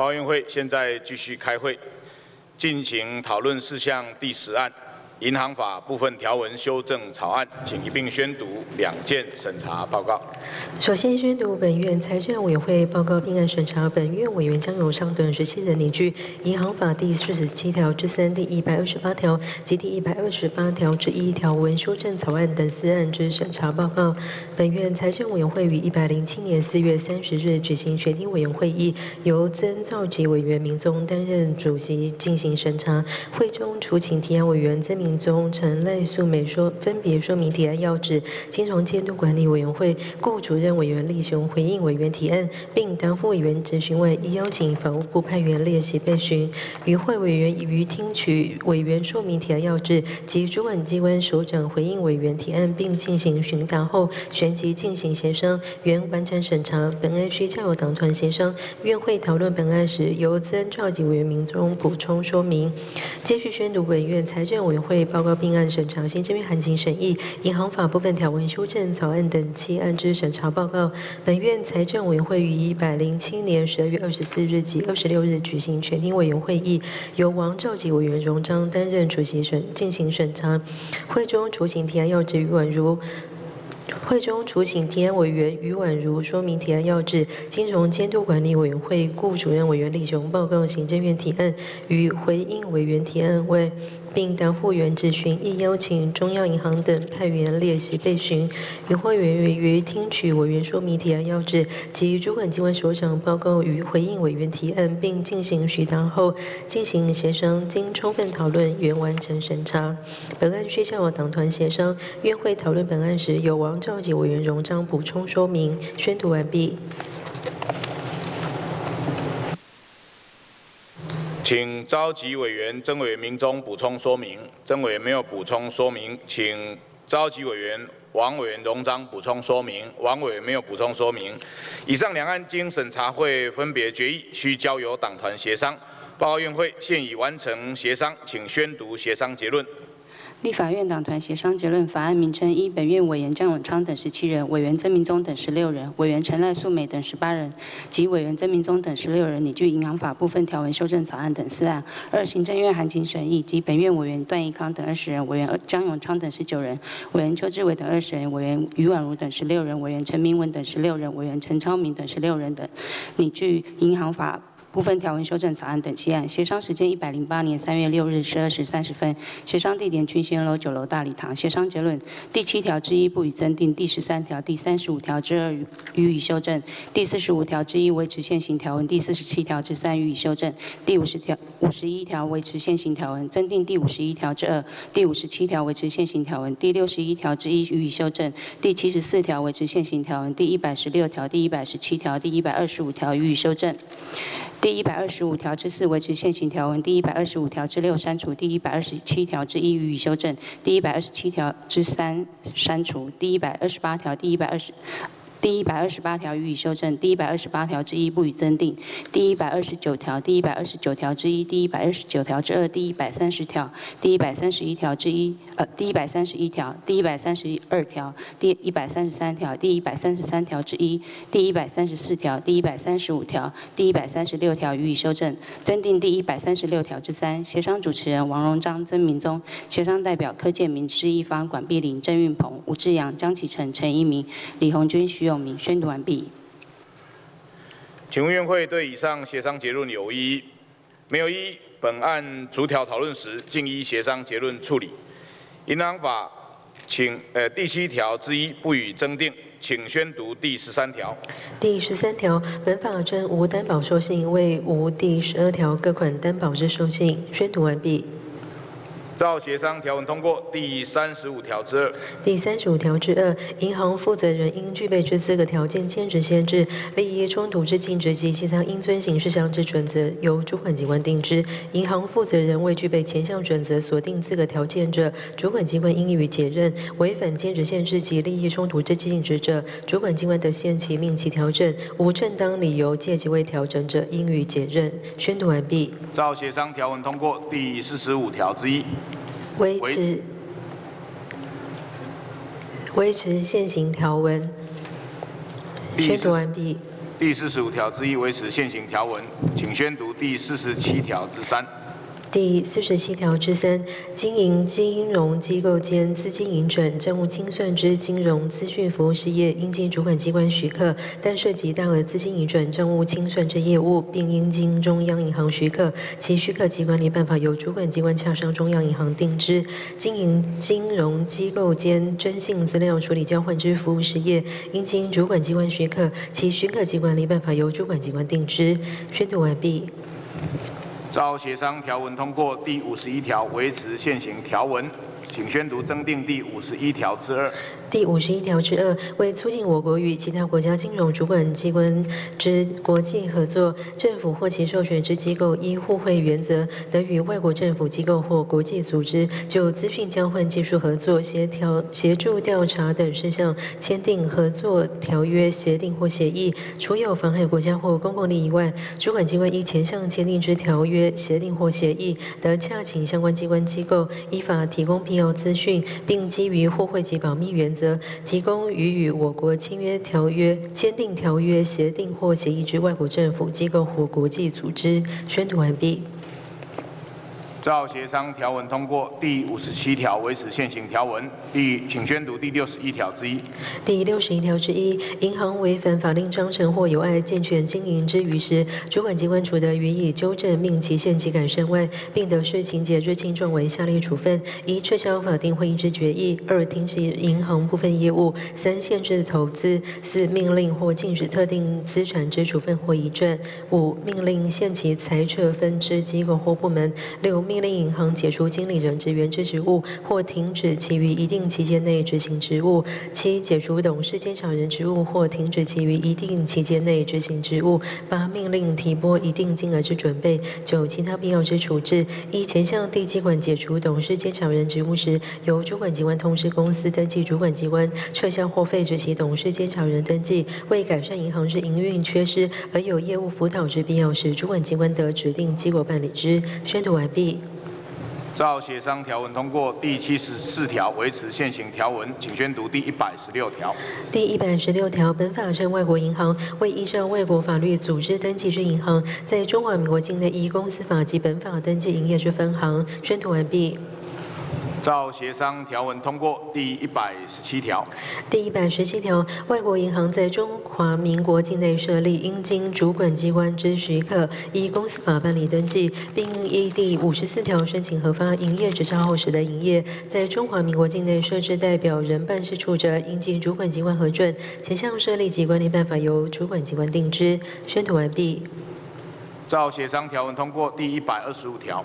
奥运会现在继续开会，进行讨论事项第十案。银行法部分条文修正草案，请一并宣读两件审查报告。首先宣读本院财政委员会报告并案审查。本院委员江永昌等十七人拟具《银行法》第四十七条之三、第一百二十八条及第一百二十八条之一条文修正草案等四案之审查报告。本院财政委员会于一百零七年四月三十日举行全体委员会议，由曾召集委员、民宗担任主席进行审查。会中除请提案委员曾明。中陈赖素美说分别说明提案要旨，金融监督管理委员会顾主任委员立雄回应委员提案，并答复委员质询问，邀请法务部派员列席备询。与会委员已于听取委员说明提案要旨及主管机关首长回应委员提案，并进行询答后，旋即进行协商，原完成审查。本案需交由党团协商。院会讨论本案时，由曾召集委员民中补充说明。继续宣读本院财政委员会。报告并案审查，行政院函请审议《银行法》部分条文修正草案等七案之审查报告。本院财政委员会于一百零七年十二月二十四日及二十六日举行全体委员会议，由王兆吉委员荣章担任主席审进行审查。会中除请提案要旨于宛如。会中除请提案委员于婉如说明提案要旨，金融监督管理委员会顾主任委员李雄报告行政院提案与回应委员提案外，并答复原质询，亦邀请中央银行等派员列席备询。与会委员于听取委员说明提案要旨及主管机关所长报告与回应委员提案，并进行询答后，进行协商，经充分讨论，原完成审查。本案需交由党团协商。院会讨论本案时，有王。召集委员荣章补充说明，宣读完毕。请召集委员曾委员明中补充说明。曾委员没有补充说明，请召集委员王委员荣章补充说明。王委员没有补充说明。以上两案经审查会分别决议，需交由党团协商。报告院会现已完成协商，请宣读协商结论。立法院党团协商结论：法案名称一，本院委员江永昌等十七人，委员曾明宗等十六人，委员陈赖素美等十八人及委员曾明宗等十六人拟具银行法部分条文修正草案等四案。二、行政院函请审议及本院委员段义康等二十人，委员江永昌等十九人，委员邱志伟等二十人，委员于婉如等十六人，委员陈明文等十六人，委员陈超明等十六人等拟具银行法。部分条文修正草案等七案，协商时间一百零八年三月六日十二时三十分，协商地点群贤楼九楼大礼堂。协商结论：第七条之一不予增订，第十三条、第三十五条之二予以修正，第四十五条之一维持现行条文，第四十七条之三予以修正，第五十条、五十一条维持现行条文，增订第五十一条之二，第五十七条维持现行条文，第六十一条之一予以修正，第七十四条维持现行条文，第一百十六条、第一百十七条、第一百二十五条予以修正。第一百二十五条之四维持现行条文，第一百二十五条之六删除，第一百二十七条之一予以修正，第一百二十七条之三删除，第一百二十八条、第一百二十。第一百二十八条予以修正，第一百二十八条之一不予增订，第一百二十九条、第一百二十九条之一、第一百二十九条之二、第一百三十条、第一百三十一条之一、呃，第一百三十一条、第一百三十二条、第一百三十三条、第一百三十三条之一、第一百三十四条、第一百三十五条、第一百三十六条予以修正，增订第一百三十六条之三。协商主持人王荣章、曾明宗，协商代表柯建明、施一方、管碧玲、郑运鹏、吴志阳、江启成、陈一鸣、李红军、徐。永明宣读完毕。请问院会对以上协商结论有异议？没有异议。本案逐条讨论时，尽依协商结论处理。银行法，请呃第七条之一不予增订，请宣读第十三条。第十三条，本法征无担保授信，为无第十二条各款担保之授信。宣读完毕。照协商条文通过第三十五条之二。第三十五条之二，银行负责人应具备之资格条件、兼职限制、利益冲突之禁止及其他应遵行事项之准则，由主管机关定之。银行负责人未具备前项准则所定资格条件者，主管机关应予解任；违反兼职限制及利益冲突之禁止者，主管机关得限期命其调整；无正当理由借其未调整者，应予解任。宣读完毕。照协商条文通过第四十五条之一。维持维持现行条文。宣读完毕。第四十五条之一维持现行条文，请宣读第四十七条之三。第四十七条之三，经营金融机构间资金移转、账务清算之金融资讯服务事业，应经主管机关许可；但涉及大额资金移转、账务清算之业务，并应经中央银行许可，其许可及管理办法由主管机关洽商中央银行定之。经营金融机构间征信资料处理交换之服务事业，应经主管机关许可，其许可及管理办法由主管机关定之。宣读完毕。照协商条文通过，第五十一条维持现行条文，请宣读增订第五十一条之二。第五十一条之二，为促进我国与其他国家金融主管机关之国际合作，政府或其授权之机构依互惠原则，得与外国政府机构或国际组织就资讯交换、技术合作、协调、协助调查等事项签订合作条约、协定或协议。除有妨害国家或公共利益外，主管机关依前项签订之条约、协定或协议，得洽请相关机关机构依法提供必要资讯，并基于互惠及保密原则。则提供与与我国签约条约、签订条约、协定或协议之外国政府机构或国际组织。宣读完毕。照协商条文通过，第五十七条维持现行条文。第，请宣读第六十一条之一。第六十一条之一，银行违反法令章程或有碍健全经营之余时，主管机关除得予以纠正、命期限期改善外，并得视情节之轻重为下列处分：一、撤销法定会议之决议；二、停止银行部分业务；三、限制投资；四、命令或禁止特定资产之处分或移转；五、命令限期裁撤分支机构或部门；六。命令银行解除经理人职员之职务，或停止其于一定期间内执行职务；七、解除董事监察人职务，或停止其于一定期间内执行职务；八、命令提拨一定金额之准备；九、其他必要之处置。一、前项地机管解除董事监察人职务时，由主管机关通知公司登记主管机关，撤销或废止其董事监察人登记。为改善银行之营运缺失而有业务辅导之必要时，主管机关得指定机构办理之。宣读完毕。照协商条文通过，第七十四条维持现行条文，请宣读第一百十六条。第一百十六条，本法称外国银行为依照外国法律组织登记之银行，在中华民国境内依公司法及本法登记营业之分行。宣读完毕。照协商条文通过，第一百十七条。第一百十七条，外国银行在中华民国境内设立，应经主管机关之许可，依公司法办理登记，并依第五十四条申请核发营业执照后使得营业。在中华民国境内设置代表人办事处者，应经主管机关核准。前项设立及管理办法由主管机关定之。宣读完毕。照协商条文通过，第一百二十五条。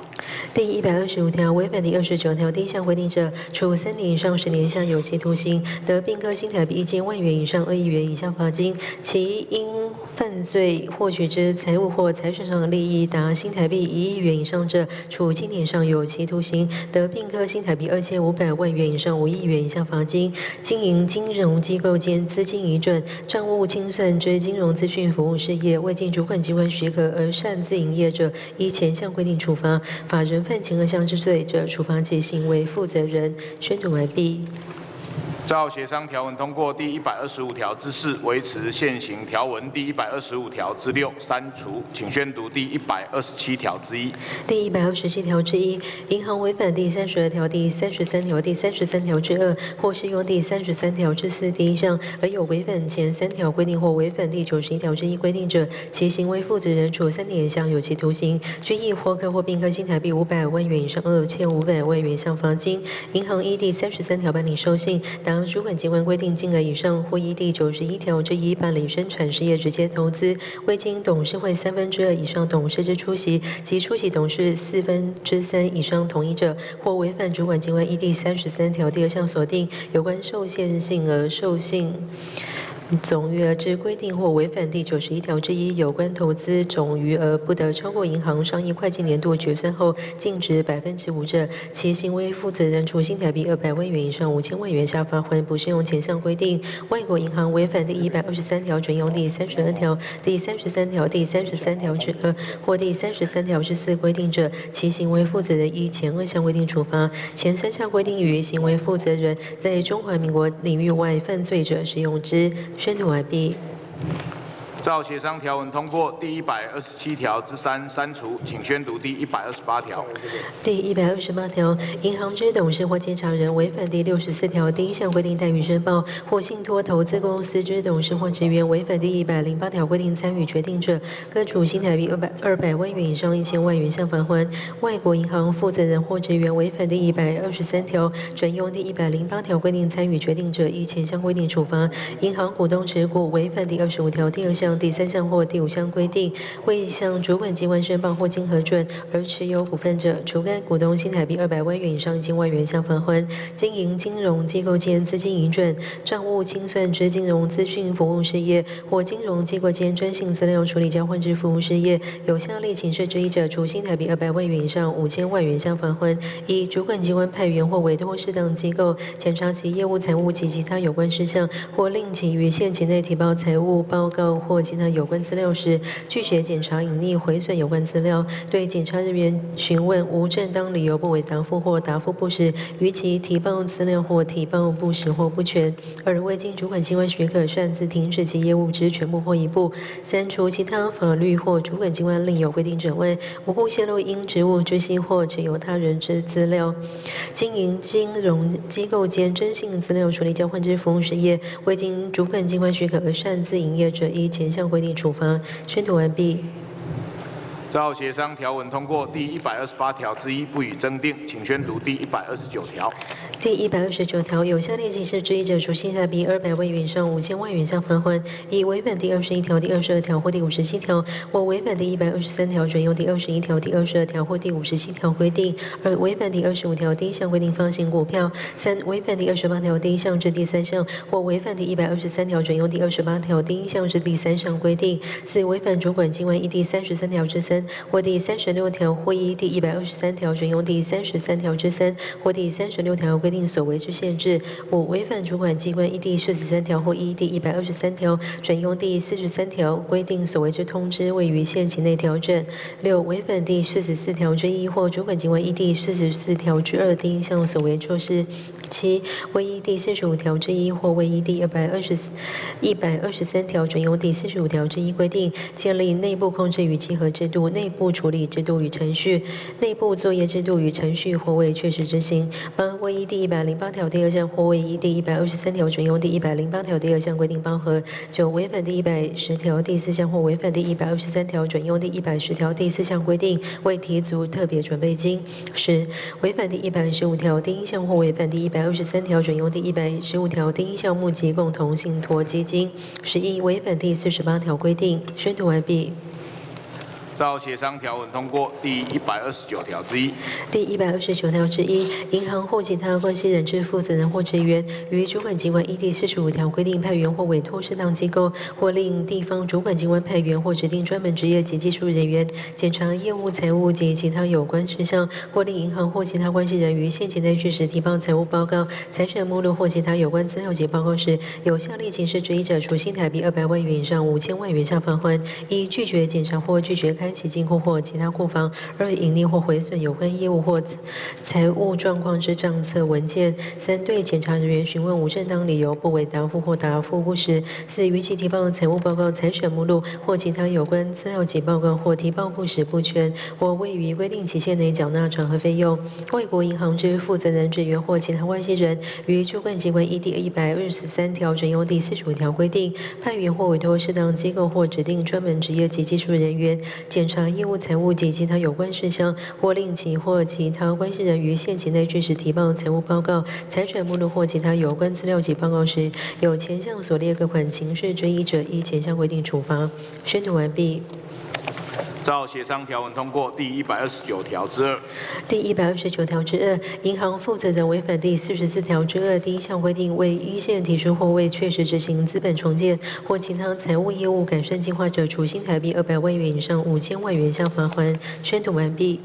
第一百二十五条，违反第二十九条第一项规定者，处三年以上十年以下有期徒刑；得并科新台币一千万元以上二亿元以下罚金。其因犯罪获取之财物或财产上的利益达新台币一亿元以上者，处七年以上有期徒刑；得并科新台币二千五百万元以上五亿元以下罚金。经营金融机构间资金移转、账务清算之金融资讯服务事业，未经主管机关许可而擅自营业者，依前项规定处罚；法人犯前二项之罪者，处罚其行为负责人。宣读完毕。照协商条文通过，第一百二十五条之四维持现行条文，第一百二十五条之六删除，请宣读第一百二十七条之一。第一百二十七条之一，银行违反第三十二条、第三十三条、第三十三条之二，或适用第三十三条之四第一项，而有违反前三条规定或违反第九十一条之一规定者，其行为负责人处三年以下有期徒刑、拘役或科或并科新台币五百万元以上二千五百万元以上罚金。银行依第三十三条办理授信，当主管机关规定金额以上，或依第九十一条之一办理生产事业直接投资，未经董事会三分之二以上董事之出席及出席董事四分之三以上同意者，或违反主管机关依第三十三条第二项锁定有关受限性额授信。总余额之规定或违反第九十一条之一，有关投资总余额不得超过银行商业会计年度决算后净值百分之五者，其行为负责人处新台币二百万元以上五千万元下罚款，不适用前项规定。外国银行违反第一百二十三条，准用第三十二条、第三十三条、第三十三条之二或第三十三条之四规定者，其行为负责人依前二项规定处罚。前三项规定与行为负责人在中华民国领域外犯罪者，适用之。宣读完毕。照协商条文通过，第一百二十七条之三删除，请宣读第一百二十八条。第一百二十八条，银行之董事或监察人违反第六十四条第一项规定待遇申报，或信托投资公司之董事或职员违反第一百零八条规定参与决定者，各处新台币二百二百万元以上一千万元向罚款。外国银行负责人或职员违反第一百二十三条，转用第一百零八条规定参与决定者，依前项规定处罚。银行股东持股违反第二十五条第二项。第三项或第五项规定，未向主管机关申报或经核准而持有股份者，除该股东新台币二百万元以上一千万元向罚款。经营金融机构间资金移转、账务清算之金融资讯服务事业或金融机构间专性资料处理交换之服务事业，有下列情事之一者，除新台币二百万元以上五千万元向罚款。一、主管机关派员或委托适当机构检查其业务、财务及其他有关事项，或令其于限期内提报财务报告或。其他有关资料时，拒绝检查、隐匿、毁损有关资料；对检查人员询问无正当理由不为答复或答复不实，逾期提报资料或提报不实或不全；二、未经主管机关许可擅自停止其业务之全部或一部；三、除其他法律或主管机关另有规定者外，无故泄露因职务知悉或持有他人之资料；经营金融机构间征信资料处理交换之服务事业，未经主管机关许可而擅自营业者，依前。项规定处罚，宣读完毕。照协商条文通过，第一百二十八条之一不予增订，请宣读第一百二十九条。第一百二十九条，有效列情事之一者，除新台币二百万元以上五千万元以下罚款：一、违反第二十一条、第二十二条或第五十七条；或违反第一百二十三条，准用第二十一条、第二十二条或第五十七条规定；二、违反第二十五条第一项规定发行股票；三、违反第二十八条第一项至第三项；或违反第一百二十三条，准用第二十八条第一项至第三项规定；四、违反主管机关依第三十三条之三。或第三十六条或依第一百二十三条准用第三十三条之三或第三十六条规定所为之限制；五、违反主管机关依第四十三条或依第一百二十三条准用第四十三条规定所为之通知未于限期内调整；六、违反第四十四条之一或主管机关依第四十四条之二第一项所为措施；七、未依第四十五条之一或未依第二百二十一百二十三条准用第四十五条之一规定建立内部控制与稽核制度内部。处理制度与程序、内部作业制度与程序或未确实执行；八、未依第一百零八条第二项或未依第一百二十三条准用第一百零八条第二项规定包核；九、违反第一百十条第四项或违反第一百二十三条准用第一百十条第四项规定未提足特别准备金；十、违反第一百十五条第一项或违反第一百二十三条准用第一百十五条第一项募集共同信托基金；十一、违反第四十八条规定。宣读完毕。照协商条文通过，第一百二十九条之一。第一百二十九条之一，银行或其他关系人之负责人或职员，于主管机关依第四十五条规定派员或委托适当机构，或令地方主管机关派员或指定专门职业及技术人员检查业务、财务及其他有关事项，或令银行或其他关系人于限期内据实提报财务报告、财产目录或其他有关资料及报告时，有下列情事之一者，处新台币二百万元以上五千万元下罚款：一、拒绝检查或拒绝开。开启金库或其他库房；二、隐匿或毁损有关业务或财务状况之账册文件；三、对检查人员询问无正当理由不为答复或答复不实；四、逾期提报财务报告、财选目录或其他有关资料及报告，或提报不实不全，或未于规定期限内缴纳场合费用；外国银行之负责人、职员或其他关系人，于主管机关依第一百二十三条准用第四十五条规定派员或委托适当机构或指定专门职业及技术人员。检查业务、财务及其他有关事项，或令其或其他关系人于限期内据实提报财务报告、财产目录或其他有关资料及报告时，有前项所列各款情事之一者，依前项规定处罚。宣读完毕。照协商条文通过，第一百二十九条之二。第一百二十九条之二，银行负责人违反第四十四条之二第一项规定，为一线提出或未确实执行资本重建或其他财务业务改善计划者，处新台币二百万元以上五千万元下罚款。宣读完毕。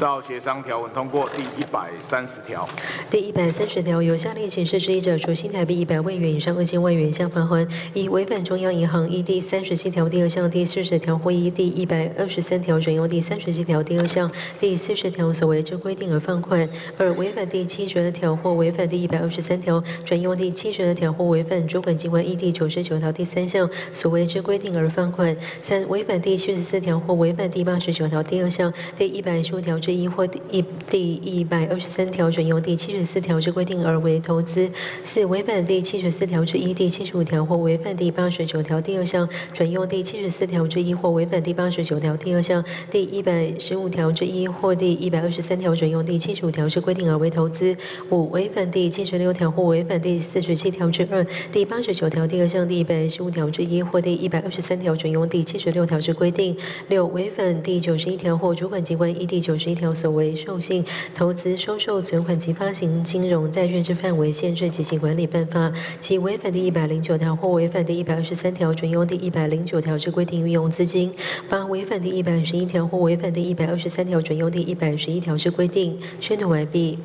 照协商条文通过第一百三十条。第一百三十条，有下列请示之一者，除新台币一百万元以上二千万元以下罚款：一、违反中央银行依第三十七条第二项、第四十条或依第一百二十三条准用第三十七条第二项、第四十条所为之规定而放款；二、违反第七十二条或违反第一百二十三条准用第七十二条或违反主管机关依第九十九条第三项所为之规定而放款；三、违反第七十四条或违反第八十九条第二项、第一百十五条之一或第第一百二十三条准用第七十四条之规定而为投资；四、违反第七十四条之一、第七十五条或违反第八十九条第二项准用第七十四条之一或违反第八十九条第二项、第一百十五条之一或第一百二十三条准用第七十五条之规定而为投资；五、违反第七十六条或违反第四十七条之二、第八十九条第二项、第一百十五条之一或第一百二十三条准用第七十六条之规定；六、违反第九十一条或主管机关依第九十一条条所为授信、投资、收受存款及发行金融债券之范围限制及其管理办法；其违反第一百零九条或违反第一百二十三条准用第一百零九条之规定运用资金；八、违反第一百十一条或违反第一百二十三条准用第一百十一条之规定。宣读完毕。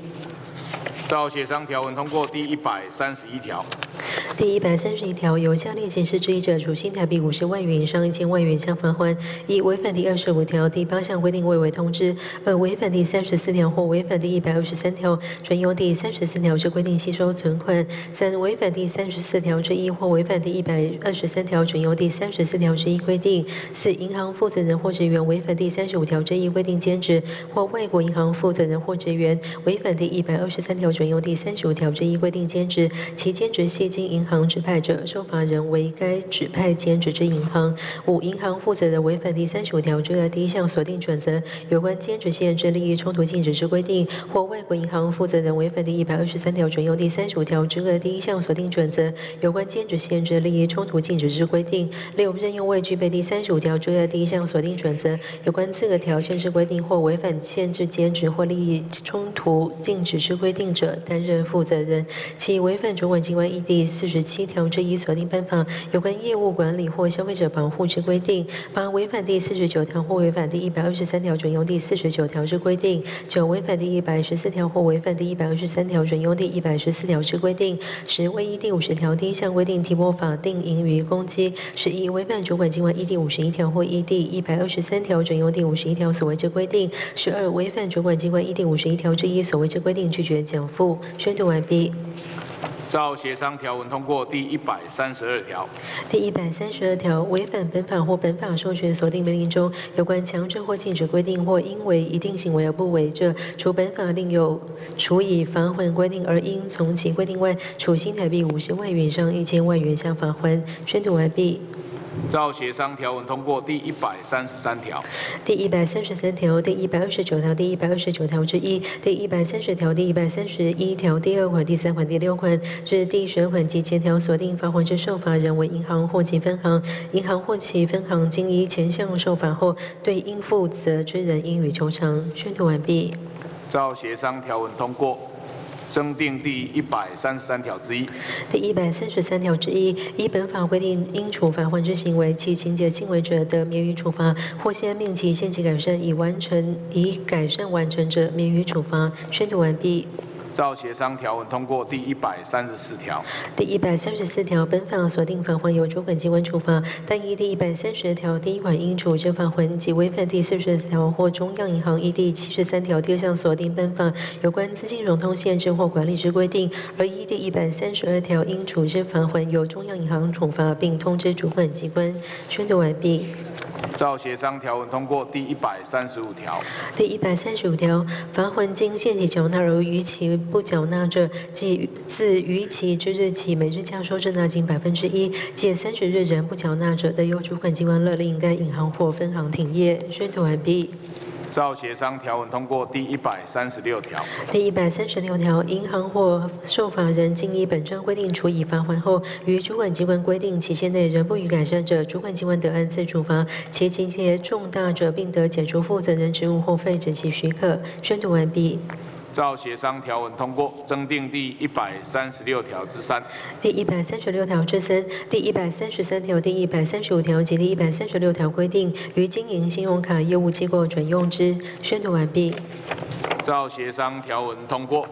照协商条文通过第一百三十一条。第一百三十一条，由下列显示之一者，处新台币五十万元以上一千万元以下罚款：一、违反第二十五条第八项规定未为通知；二、违反第三十四条或违反第一百二十三条准用第三十四条之规定吸收存款；三、违反第三十四条之一或违反第一百二十三条准用第三十四条之一规定；四、银行负责人或职员违反第三十五条之一规定兼职，或外国银行负责人或职员违反第一百二十三条准用第三十五条之一规定兼职，其兼职系经银行指派者，受罚人为该指派兼职之银行。五、银行负责人违反第三十五条之二第一项锁定准则有关兼职限制利益冲突禁止之规定，或外国银行负责人违反第一百二十三条准用第三十五条之二第一项锁定准则有关兼职限制利益冲突禁止之规定。六、任用未具备第三十五条之二第一项锁定准则有关资格条件之规定，或违反限制兼职或利益冲突禁止之规定者，担任负责人。其违反主管机关依第四十七条之一锁定办法有关业务管理或消费者保护之规定；八、违反第四十九条或违反第一百二十三条准用第四十九条之规定；九、违反第一百十四条或违反第一百二十三条准用第一百十四条之规定；十、未依第五十条第一项规定提拨法定盈余公积；十一、违反主管机关依第五十一条或依第一百二十三条准用第五十一条所为之规定；十二、违反主管机关依第五十一条之一所为之规定拒绝缴付。宣读完毕。照协商条文通过第一百三十二条。第一百三十二条，违反本法或本法授权锁定命令中有关强制或禁止规定，或因为一定行为而不为者，除本法另有处以罚款规定而应从其规定外，处新台币五十万元以上一千万元以下罚款。宣读完毕。照协商条文通过第一百三十三条。第一百三十三条、第一百二十九条、第一百二十九条之一、第一百三十条、第一百三十一条第二款、第三款、第六款至第十二款及前条锁定罚款之受罚人为银行或其分行，银行或其分行经依前项受罚后，对应负责之人应予求偿。宣读完毕。照协商条文通过。增订第一百三十三条之一。第一百三十三条之一，依本法规定应处罚换之行为，其情节轻微者，得免于处罚；或先命其限期改善已完成，已改善完成者，免于处罚。宣读完毕。照协商条文通过第一百三十四条。第一百三十四条，本法锁定罚款由主管机关处罚，但依第一百三十条第一款应处之罚款及违反第四十条或中央银行依第七十三条第二项锁定本法有关资金融通限制或管理之规定，而依第一百三十二条应处之罚款由中央银行处罚，并通知主管机关。宣读完毕。照协商条文通过第一百三十五条。第一百三十五条，罚款经限期缴纳如逾期不缴纳者，即自逾期之日起，每日加收滞纳金百分之一；借三十日仍不缴纳者，得由主管机关勒令该银行或分行停业。宣读完毕。照协商条文通过第一百三十六条。第一百三十六条，银行或受法人经依本章规定处以罚款后，于主管机关规定期限内仍不予改善者，主管机关得按次处罚；其情节重大者，并得解除负责人职务或废止其许可。宣读完毕。照协商条文通过，增订第一百三十六条之三。第一百三十六条之三、第一百三十三条、第一百三十五条及第一百三十六条规定，于经营信用卡业务机构准用之。宣读完毕。照协商条文通过。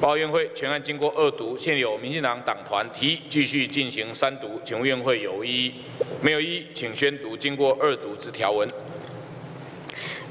报院会全案经过二读，现有民进党党团提议继续进行三读，请问院会有异议？没有异议，请宣读经过二读之条文。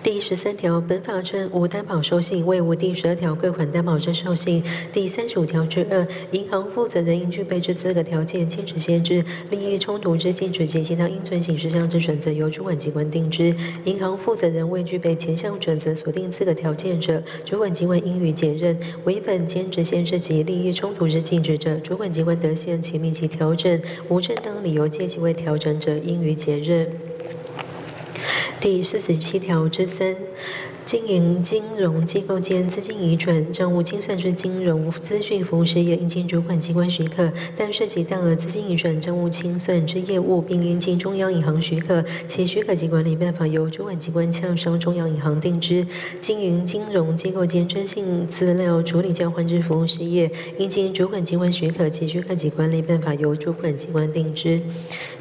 第十三条，本法称无担保授信，为无第十二条各款担保之授信。第三十五条之二，银行负责人应具备之资格条件、禁止限制、利益冲突之禁止及其他应遵行事项之准则，由主管机关定之。银行负责人未具备前项准则所定资格条件者，主管机关应予解任；违反兼职限制及利益冲突之禁止者，主管机关得限其命其调整；无正当理由借其为调整者，应予解任。第四十七条之三。经营金融机构间资金移转、账务清算之金融资讯服务事业，应经主管机关许可；但涉及大额资金移转、账务清算之业务，并应经中央银行许可，其许可及管理办法由主管机关洽商中央银行定之。经营金融机构间征信资料处理交换之服务事业，应经主管机关许可，其许可及管理办法由主管机关定之。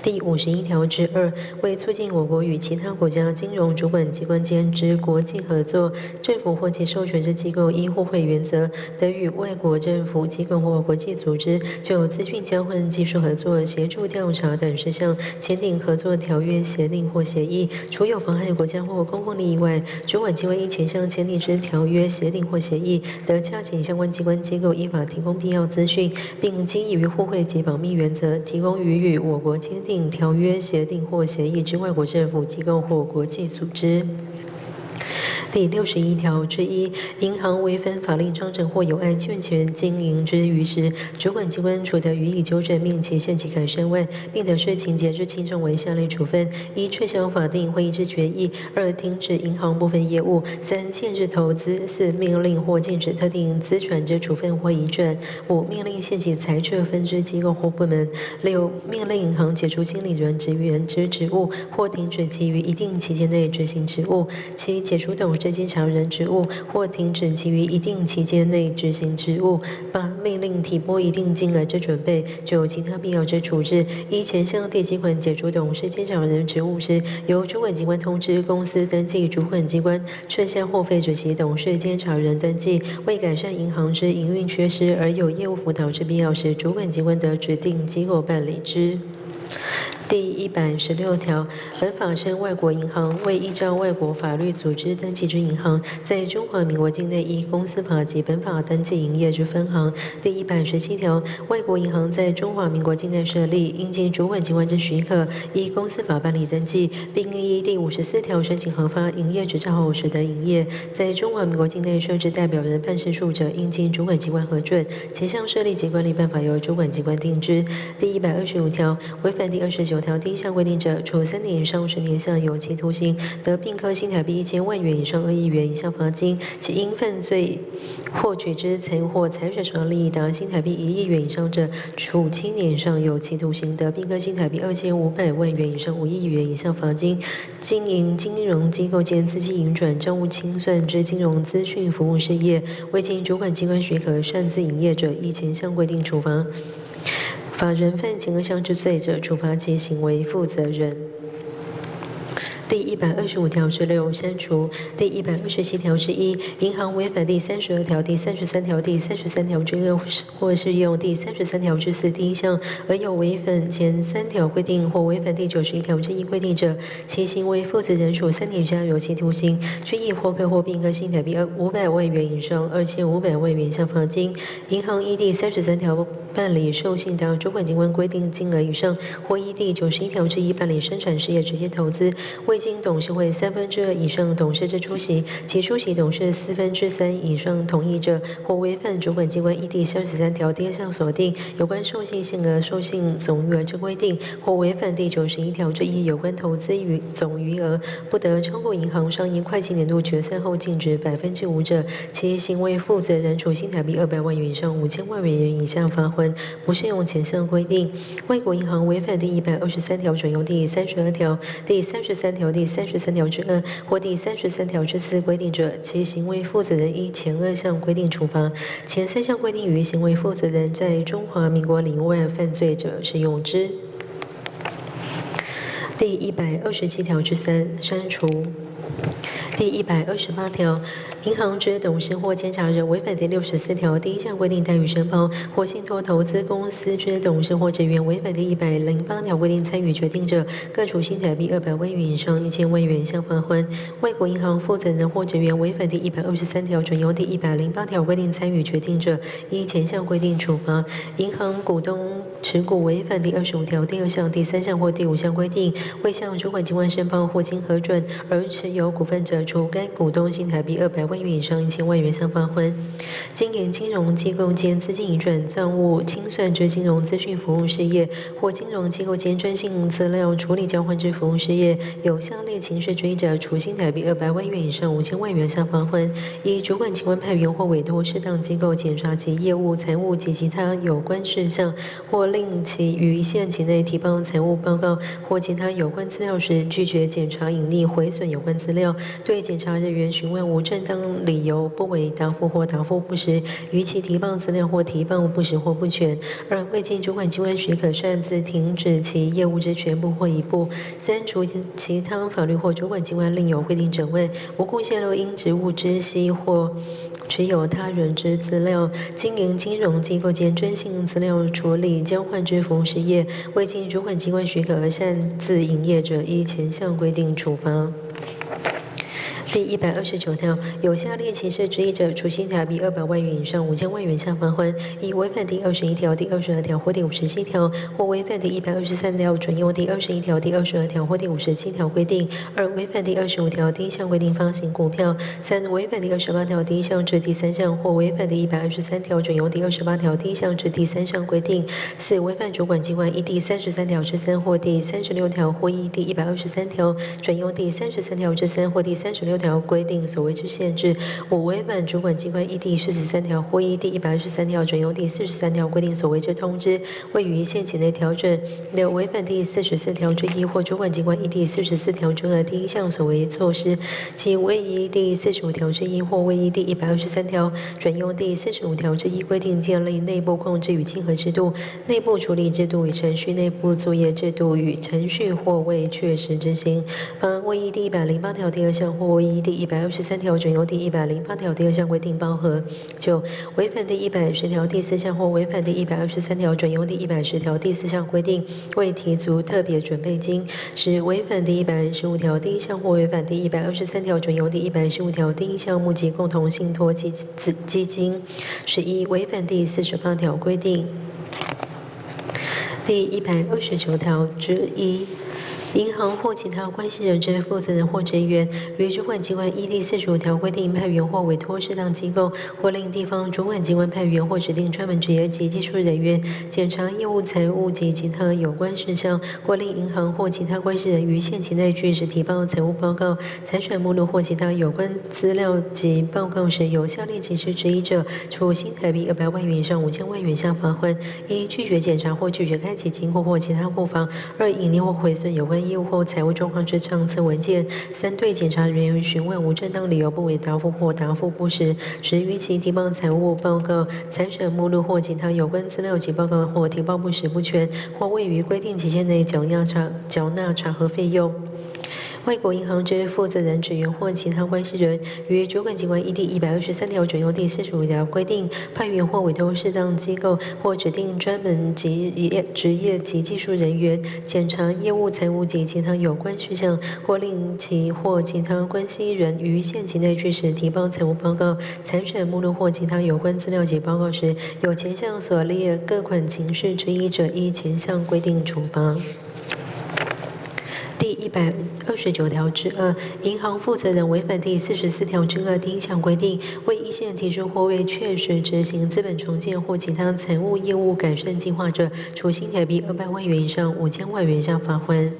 第五十一条之二，为促进我国与其他国家金融主管机关间之国际合作，政府或其授权之机构依互惠原则，得与外国政府机构或国际组织就资讯交换、技术合作、协助调查等事项签订合作条约、协定或协议。除有妨害国家或公共利益外，主管机关依前项签订之条约、协定或协议，得洽请相关机关机构依法提供必要资讯，并基于互惠及保密原则，提供予与我国签订。条约、协定或协议之外国政府机构或国际组织。第六十一条之一，银行违反法令章程或有碍健全经营之余时，主管机关除得予以纠正并且限期改善外，并得视情节之轻重为下列处分：一、撤销法定会议之决议；二、停止银行部分业务；三、限制投资；四、命令或禁止特定资产之处分或移转；五、命令限期裁撤分支机构或部门；六、命令银行解除经理人职员之职务或停止其于一定期间内执行职务；七、解除董事。监察人职务或停止其于一定期间内执行职务；八、命令提拨一定金额之准备；九、其他必要之处置。一前项第几款解除董事、监察人职务时，由主管机关通知公司登记主管机关撤销或废止其董事、监察人登记。为改善银行之营运缺失而有业务辅导之必要时，主管机关得指定机构办理之。第一百十六条，本法称外国银行为依照外国法律组织登记之银行，在中华民国境内依公司法及本法登记营业之分行。第一百十七条，外国银行在中华民国境内设立，应经主管机关之许可，依公司法办理登记，并依第五十四条申请核发营业执照后取得营业。在中华民国境内设置代表人办事处者，应经主管机关核准。前项设立及管理办法由主管机关定之。第一百二十五条，违反第二十九。条第一项规定者，处三年以上十年以下有期徒刑，得并科新台币一千万元以上二亿元以下罚金；其因犯罪获取之财或财产上利益达新台币一亿元以上者，处七年以上有期徒刑，得并科新台币二千五百万元以上五亿元以下罚金；经营金。融机构间资金移转、账务清算之金。融资讯服务事业，未经主管机关许可擅自营业者，依前项规定处罚。法人犯前二项之罪者，处罚其行为负责人。第一百二十五条之六删除。第一百二十七条之一，银行违反第三十二条、第三十三条、第三十三条之二，或是用第三十三条之四第一项，而有违反前三条规定或违反第九十一条之一规定者，其行为负责人处三年以下有期徒刑、拘役或科或并科新台币二五百万元以上二千五百万元以下罚金。银行依第三十三条办理授信到主管机关规定金额以上，或依第九十一条之一办理生产事业直接投资。未经董事会三分之二以上董事之出席，其出席董事四分之三以上同意者，或违反主管机关依第三十三条第二项所定有关授信限额、授信总余额之规定，或违反第九十一条之一有关投资余总余额不得超过银行商业会计年度决算后净值百分之五者，其行为负责人处新台币二百万元以上五千万美元以下罚款，不适用前项规定。外国银行违反第一百二十三条准用第三十二条、第三十三条。条第三十三条之二或第三十三条之四规定者，其行为负责人依前二项规定处罚；前三项规定与行为负责人在中华民国领外犯罪者适用之。第一百二十七条之三删除。第一百二十八条，银行之董事或监察人违反第六十四条第一项规定参与申报，或信托投资公司之董事或职员违反第一百零八条规定参与决定者，各处新台币二百万元以上一千万元相罚款。外国银行负责人或职员违反第一百二十三条准由第一百零八条规定参与决定者，依前项规定处罚。银行股东持股违反第二十五条第二项、第三项或第五项规定，未向主管机关申报或经核准而持有股份者，除该股东新台币二百万元以上一千万元相罚款。经营金融机构间资金移转账务清算之金融资讯服务事业，或金融机构间专性资料处理交换之服务事业，有下列情事追者，处新台币二百万元以上五千万元相罚款。一、主管机关派员或委托适当机构检查其业务、财务及其他有关事项，或令其于限期内提报财务报告或其他有关资料时，拒绝检查隐匿、毁损有关资料，对检查人员询问无正当理由不为答复或答复不实，逾期提报资料或提报不实或不全；二、未经主管机关许可擅自停止其业务之全部或一部；三、除其他法律或主管机关另有规定者外，无故泄露因职务知悉或持有他人之资料，经营金融机构间专性资料处理交换之服务事业，未经主管机关许可而擅自营业者，依前项规定处罚。Thank you. 第一百二十九条，有下列情事之一者，处新台币二百万元以上五千万元相罚款：一、违反第二十一条、第二十二条或第五十七条，或违反第一百二十三条准用第二十一条、第二十二条或第五十七条规定；二、违反第二十五条第一项规定发行股票；三、违反第二十八条第一项至第三项，或违反第一百二十三条准用第二十八条第一项至第三项规定；四、违反主管机关依第三十三条之三或第三十六条，或依第一百二十三条准用第三十三条之三或第三十六条规定所谓之限制；五、违反主管机关依第四十三条或依第一百二十三条准用第四十三条规定所谓之通知，未于限期内调整；六、违反第四十四条之一或主管机关依第四十四条之二第一项所为措施；七、未依第四十五条之一或未依第一百二十三条准用第四十五条之一规定建立内部控制与稽核制度、内部处理制度与程序、内部作业制度与程序或未确实执行；八、未依第一百零八条第二项或未一第一百二十三条准用第一百零八条第二项规定包和；九、违反第一百十条第四项或违反第一百二十三条准用第一百十条第四项规定未提足特别准备金；十、违反第一百十五条第一项或违反第一百二十三条准用第一百十五条第一项募集共同信托基资基金；十一、违反第四十八条规定。第一百二十九条之一。银行或其他关系人之负责人或职员，于主管机关依第四十五条规定派员或委托适当机构，或另地方主管机关派员或指定专门职业及技术人员，检查业务、财务及其他有关事项，或令银行或其他关系人于限期内据实提报财务报告、财产目录或其他有关资料及报告时，有下列情事之一者，处新台币二百万元以上五千万元以下罚款：一、拒绝检查或拒绝开启金库或其他库房；二、隐匿或毁损有关业务或财务状况之账册文件；三、对检查人员询问无正当理由不为答复或答复不实，十逾期提报财务报告、财产目录或其他有关资料及报告或提报不实不全，或未于规定期限内缴纳查缴纳查核费用。外国银行之负责人、职员或其他关系人，于主管机关依第一百二十三条准用第四十五条规定派员或委托适当机构或指定专门及业职业及技术人员，检查业务、财务及其他有关事项，或令其或其他关系人于限期内据实提报财务报告、财产目录或其他有关资料及报告时，有前项所列各款情事之一者，依前项规定处罚。第一百二十九条之二，银行负责人违反第四十四条之二第一项规定，为一线提出或未确实执行资本重建或其他财务业务改善计划者，处新台币二百万元以上五千万元以下罚款。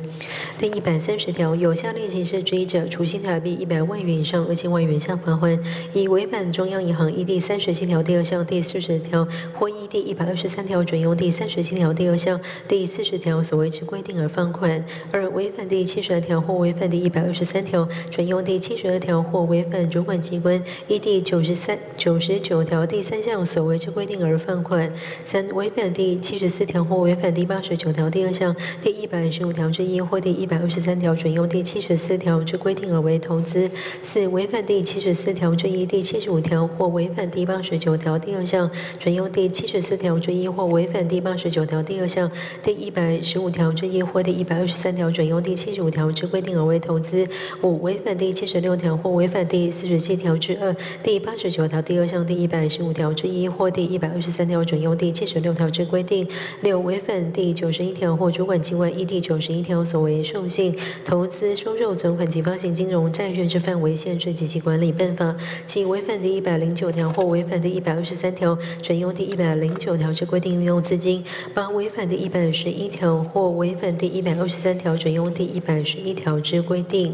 第一百三十条，有下列情事之一者，处新台币一百万元以上二千万元以下罚款：以、违反中央银行依第三十七条第二项第四十条或依第一百二十三条准用第三十七条第二项第四十条所为之规定而放款；二、违反第七十二条或违反第一百二十三条，准用第七十二条或违反主管机关依第九十三、九十九条第三项所为之规定而放款；三、违反第七十四条或违反第八十九条第二项、第一百十五条之一或第一百二十三条，准用第七十四条之规定而为投资；四、违反第七十四条之一、第七十五条或违反第八十九条第二项，准用第七十四条之一或违反第八十九条第二项、第一百十五条之一或第一百二十三条，准用第七十五条之规定而为投资；五、违反第七十六条或违反第四十七条之二、第八十九条第二项、第一百十五条之一或第一百二十三条，准用第七十六条之规定；六、违反第九十一条或主管机关依第九十一条所为授信、投资、收受存款及发行金融债券之范围限制及其管理办法；七、违反第一百零九条或违反第一百二十三条，准用第一百零九条之规定运用资金；八、违反第一百十一条或违反第一百二十三条，准用第一百十一条之规定。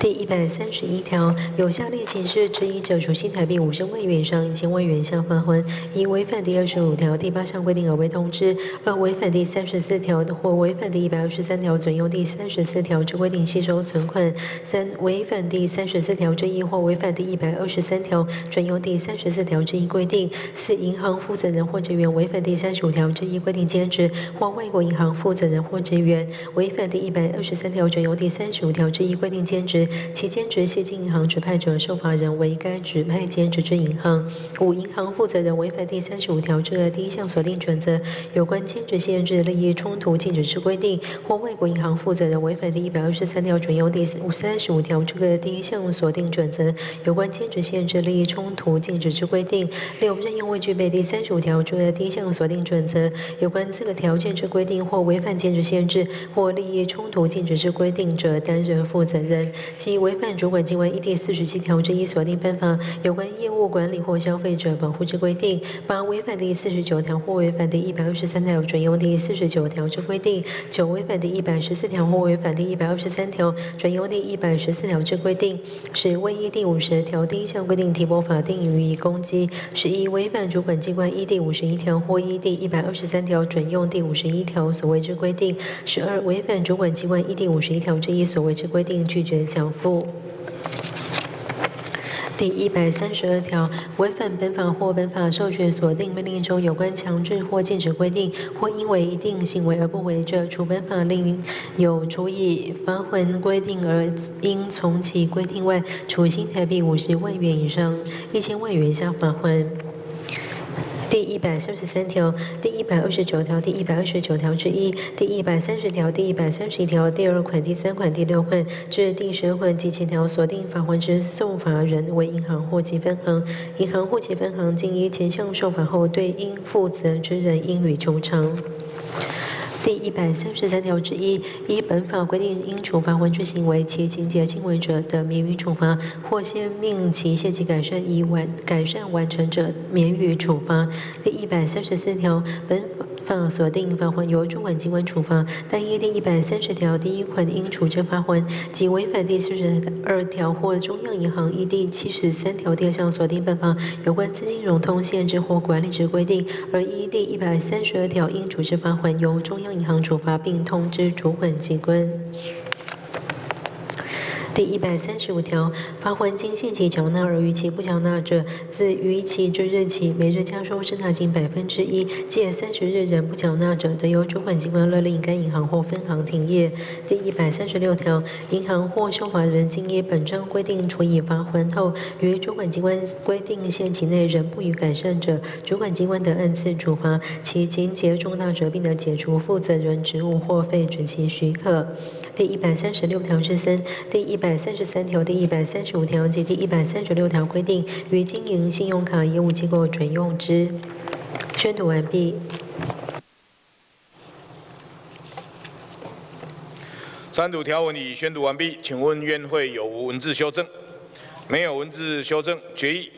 第一百三十一条，有下列情事之一者，处新台币五十万元以上一千万元以下罚款：一、违反第二十五条第八项规定而为通知；二、违反第三十四条或违反第一百二十三条，准用第三十四条之规定吸收存款；三、违反第三十四条之一或违反第一百二十三条，准用第三十四条之一规定；四、银行负责人或职员违反第三十五条之一规定兼职，或外国银行负责人或职员违反第一百二十三条，准用第三十五条之一规定兼职。其兼职系经银行指派者，受罚人为该指派兼职之银行。五、银行负责人违反第三十五条之第一项锁定准则有关兼职限制利益冲突禁止之规定，或外国银行负责人违反第一百二十三条准用第三十五条这个第一项锁定准则有关兼职限制利益冲突禁止之规定。六、任用未具备第三十五条之第一项锁定准则有关资格条件之规定，或违反兼职限制或利益冲突禁止之规定者，担任负责人。即违反主管机关依第四十七条之一锁定办法有关业务管理或消费者保护之规定；八、违反第四十九条或违反第一百二十三条，准用第四十九条之规定；九、违反第一百十四条或违反第一百二十三条，准用第一百十四条之规定；十、未依第五十条第一项规定提拨法定予以攻击；十一、违反主管机关依第五十一条或依第一百二十三条，准用第五十一条所谓之规定；十二、违反主管机关依第五十一条之一所谓之规定，拒绝缴付。第一百三十二条，违反本法或本法授权锁定命令中有关强制或禁止规定，或因为一定行为而不违者，除本法另有处以罚款规定而应从其规定外，处新台币五十万元以上一千万元以下罚款。第一百三十三条、第一百二十九条、第一百二十九条之一、第一百三十条、第一百三十一条第二款、第三款、第六款至第十二款及前条锁定返还之受罚人为银行或其分行，银行或其分行经依前项受罚后，对应负责之人应予求偿。第一百三十三条之一，依本法规定应处罚犯罪行为，其情节轻微者的免于处罚，或先命其限期改善以完改善完成者免予处罚。第一百三十四条，本法锁定返还由主管机关处罚，但依第一百三十条第一款应处置罚款，即违反第四十二条或中央银行依第七十三条第二项锁定办法有关资金融通限制或管理之规定，而依第一百三十二条应处置罚款由中央银行处罚并通知主管机关。第一百三十五条，罚款经限期缴纳而逾期不缴纳者，自逾期之日起，每日加收滞纳金百分之一；借三十日仍不缴纳者，得由主管机关勒令该银行或分行停业。第一百三十六条，银行或受罚人经依本章规定处以罚款后，于主管机关规定限期内仍不予改善者，主管机关得按次处罚；其情节重大者，并得解除负责人职务或废止其许可。第一百三十六条之三、第一百三十三条、第一百三十五条及第一百三十六条规定，于经营信用卡业务机构准用之。宣读完毕。三读条文已宣读完毕，请问院会有无文字修正？没有文字修正，决议。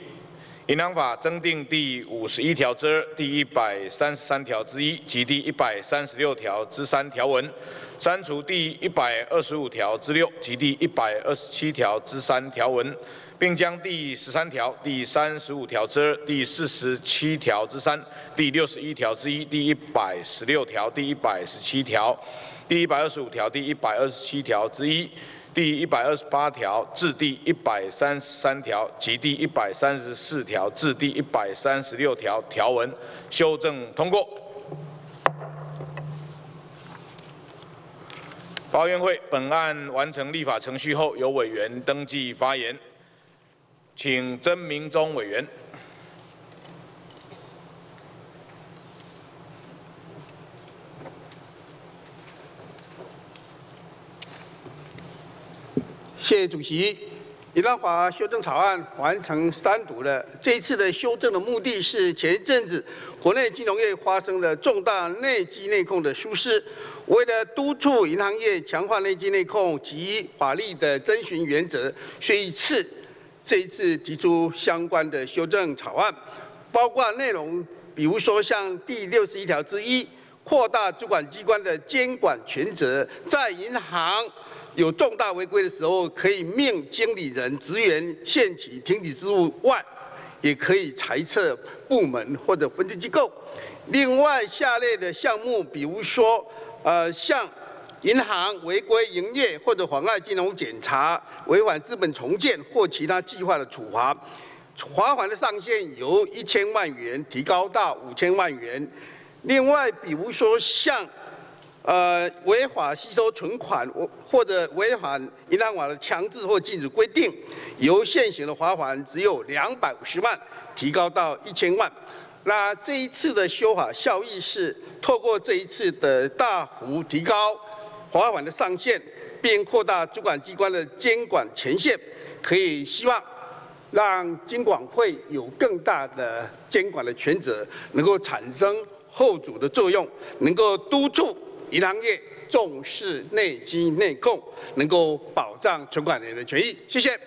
银行法增订第五十一条之二、第一百三十三条之一及第一百三十六条之三条文，删除第一百二十五条之六及第一百二十七条之三条文，并将第十三条、第三十五条之二、第四十七条之三、第六十一条之一、第一百十六条、第一百十七条。第一百二十五条、第一百二十七条之一、第一百二十八条至第一百三十三条及第一百三十四条至第一百三十六条条文修正通过。法院会本案完成立法程序后，由委员登记发言，请曾明忠委员。谢谢主席。《档法修正草案》完成三读了。这一次的修正的目的是，前一阵子国内金融业发生了重大内机内控的疏失，为了督促银行业强化内机内控及法律的遵循原则，所以次这一次提出相关的修正草案，包括内容，比如说像第六十一条之一，扩大主管机关的监管权责，在银行。有重大违规的时候，可以命经理人、职员限期停止职务外，也可以裁撤部门或者分支机构。另外，下列的项目，比如说，呃，像银行违规营业或者妨碍金融检查、违反资本重建或其他计划的处罚，罚款的上限由一千万元提高到五千万元。另外，比如说像。呃，违法吸收存款或者违反银行法的强制或禁止规定，由现行的罚款只有两百五十万，提高到一千万。那这一次的修法效益是，透过这一次的大幅提高罚款的上限，并扩大主管机关的监管权限，可以希望让监管会有更大的监管的权责，能够产生后主的作用，能够督促。银行业重视内机内控，能够保障存款人的权益。谢谢。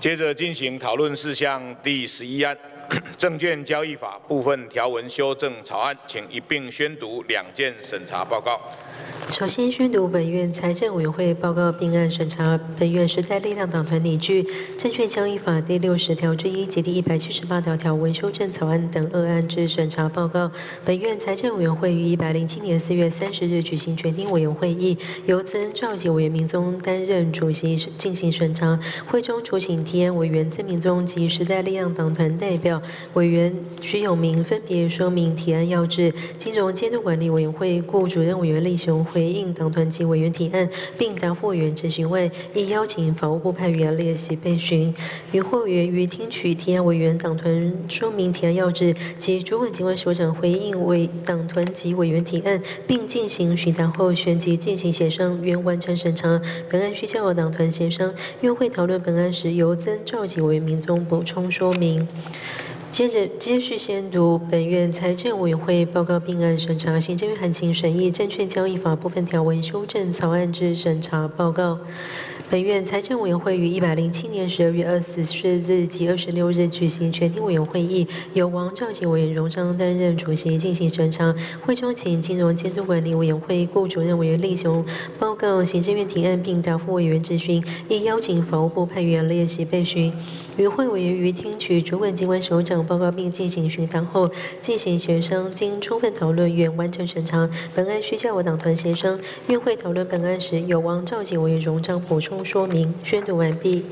接着进行讨论事项第十一案，证券交易法部分条文修正草案，请一并宣读两件审查报告。首先宣读本院财政委员会报告并案审查。本院时代力量党团拟具《证券交易法》第六十条之一及第一百七十八条条文修正草案等二案之审查报告。本院财政委员会于一百零七年四月三十日举行全体委员会议，由曾召集委员明宗担任主席进行审查。会中出席提案委员曾明宗及时代力量党团代表委员徐永明分别说明提案要旨。金融监督管理委员会顾主任委员立雄回应党团及委员提案，并答复委员质询问，亦邀请法务部派员列席备询。与会委员于听取提案委员党团说明提案要旨及主管机关首长回应委党团及委员提案，并进行询答后，旋即进行协商，原完成审查。本案需交由党团协商。院会讨论本案时，由曾召集委员民众补充说明。接着接续宣读本院财政委员会报告并案审查，行政院函请审议证券交易法部分条文修正草案之审查报告。本院财政委员会于一百零七年十二月二十四日及二十六日举行全体委员会议，由王兆吉委员荣章担任主席进行审查。会中请金融监督管理委员会顾主任委员立雄报告行政院提案并答复委员质询，亦邀请法务部派员列席备询。与会委员于听取主管机关首长报告并进行询答后，进行协商，经充分讨论，原完成审查。本案需交由党团协商。院会讨论本案时，有王召集委员荣章补充。说明宣读完毕，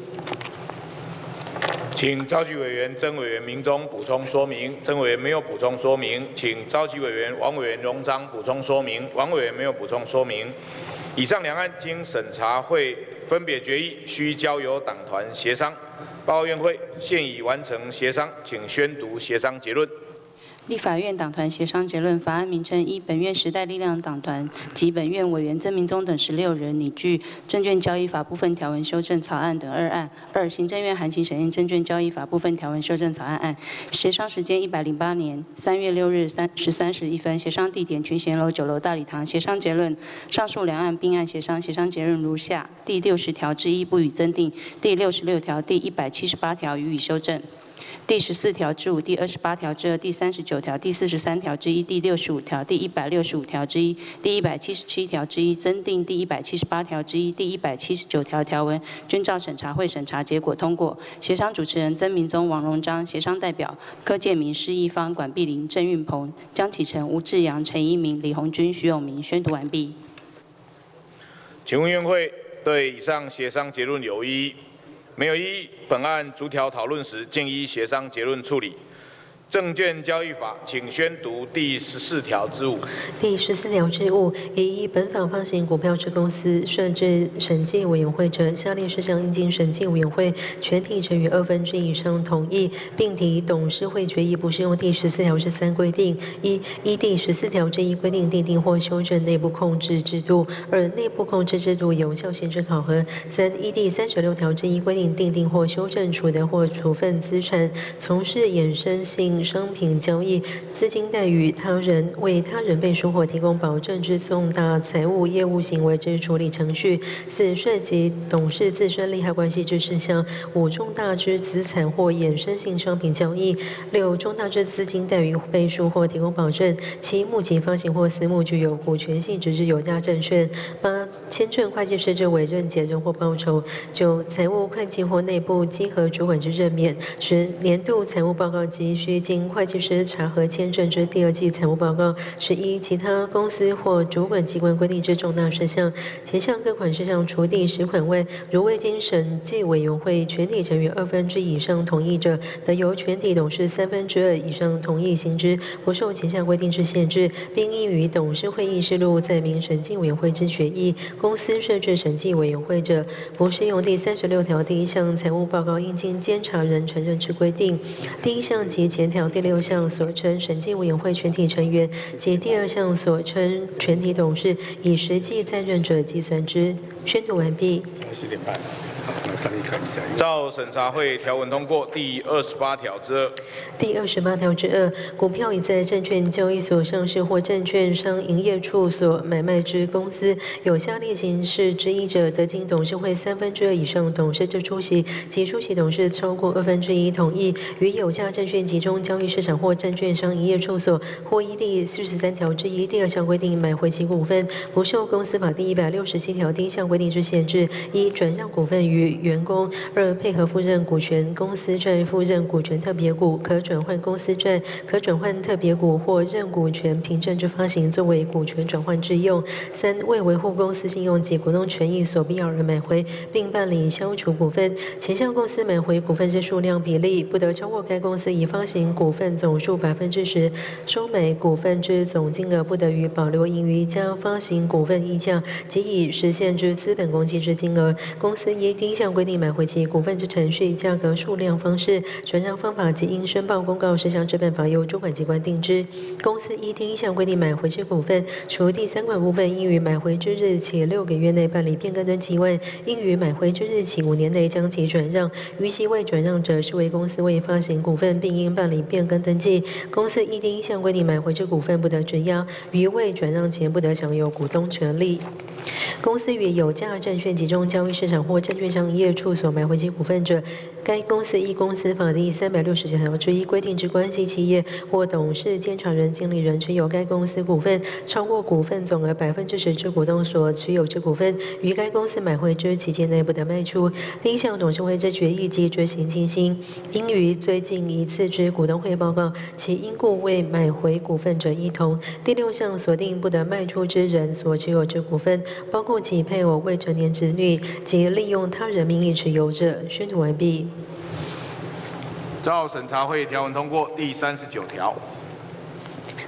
请召集委员曾委员明中补充说明。曾委员没有补充说明，请召集委员王委员荣章补充说明。王委员没有补充说明。以上两案经审查会分别决议，需交由党团协商。报告院会现已完成协商，请宣读协商结论。立法院党团协商结论：法案名称一，本院时代力量党团及本院委员曾明宗等十六人拟具证券交易法部分条文修正草案等二案；二，行政院函请审议证券交易法部分条文修正草案案。协商时间一百零八年三月六日三十三时一分。协商地点群贤楼九楼大礼堂。协商结论：上述两案并案协商，协商结论如下：第六十条之一不予增订；第六十六条、第一百七十八条予以修正。第十四条之五、第二十八条之二、第三十九条、第四十三条之一、第六十五条、第一百六十五条之一、第一百七十七条之一，增订第一百七十八条之一、第一百七十九条条文，均照审查会审查结果通过。协商主持人曾明宗、王荣章，协商代表柯建明、施一方、管碧玲、郑运鹏、江启臣、吴志阳、陈一鸣、李红军、徐永明宣读完毕。请问院会对以上协商结论有异议？没有异议。本案逐条讨论时，建议协商结论处理。证券交易法，请宣读第十四条之五。第十四条之五，以依本法发行股票之公司设置审计委员会者，下列事项应经审计委员会全体成员二分之以上同意，并提董事会决议不适用第十四条之三规定：一、依第十四条之一规定订定或修正内部控制制度；二、内部控制制度有效性之考核；三、依第三十六条之一规定订定或修正处得或处分资产，从事衍生性。商品交易、资金贷与他人、为他人背书或提供保证之重大财务业务行为之处理程序；四、涉及董事自身利害关系之事项；五、重大之资产或衍生性商品交易；六、重大之资金贷与背书或提供保证；七、募集发行或私募具有股权性质之有价证券；八、签证会计师之委任、解任或报酬；九、财务会计或内部稽核主管之任免；十、年度财务报告及需。经会计师查核签证之第二季财务报告，十一其他公司或主管机关规定之重大事项，前项各款事项除第十款外，如未经审计委员会全体成员二分之以上同意者，得由全体董事三分之二以上同意行之，不受前项规定之限制，并应于董事会议事录载明审计委员会之决议。公司设置审计委员会者，不适用第三十六条第一项财务报告应经监察人承认之规定。第一项及前条。第六项所称审计委员会全体成员及第二项所称全体董事，以实际在任者计算之。宣读完毕。照审查会条文通过第二十八条之二。第二十八条之二，股票已在证券交易所上市或证券商营业处所买卖之公司，有下列形式之一者，得经董事会三分之二以上董事之出席及出席董事超过二分之一同意，于有价证券集中交易市场或证券商营业处所，或依第四十三条之一第二项规定买回其股份，不受公司法第一百六十七条第一项规定之限制。一、转让股份于员工。二、配合附任股权公司债附任股权特别股，可转换公司债，可转换特别股或任股权凭证之发行，作为股权转换之用。三、为维护公司信用及股东权益所必要而买回，并办理消除股份。前向公司买回股份之数量比例，不得超过该公司已发行股份总数百分之十。收买股份之总金额，不得于保留盈余加发行股份溢价及已实现之资本公积之金额。公司依第一项规定买回其股份之程序、价格、数量、方式、转让方法及应申报公告事项之办法，由主管机关定之。公司依第一项规定买回之股份，除第三款部分应于买回之日起六个月内办理变更登记外，应于买回之日起五年内将其转让。逾期未转让者，视为公司未发行股份，并应办理变更登记。公司依第一项规定买回之股份，不得质押，于未转让前不得享有股东权利。公司与有价证券集中交易市场或证券商业处所买回其股份者，该公司依公司法第三百六十九条之一规定之关系企业或董事、监察人、经理人持有该公司股份超过股份总额百分之十之股东所持有之股份，于该公司买回之期间内不得卖出。第一项董事会之决议及执行情形，应于最近一次之股东会报告，其因故未买回股份者一同。第六项锁定不得卖出之人所持有之股份，包括。其配偶、未成年子女及利用他人名义持有者，宣读完毕。照审查会条文通过第三十九条。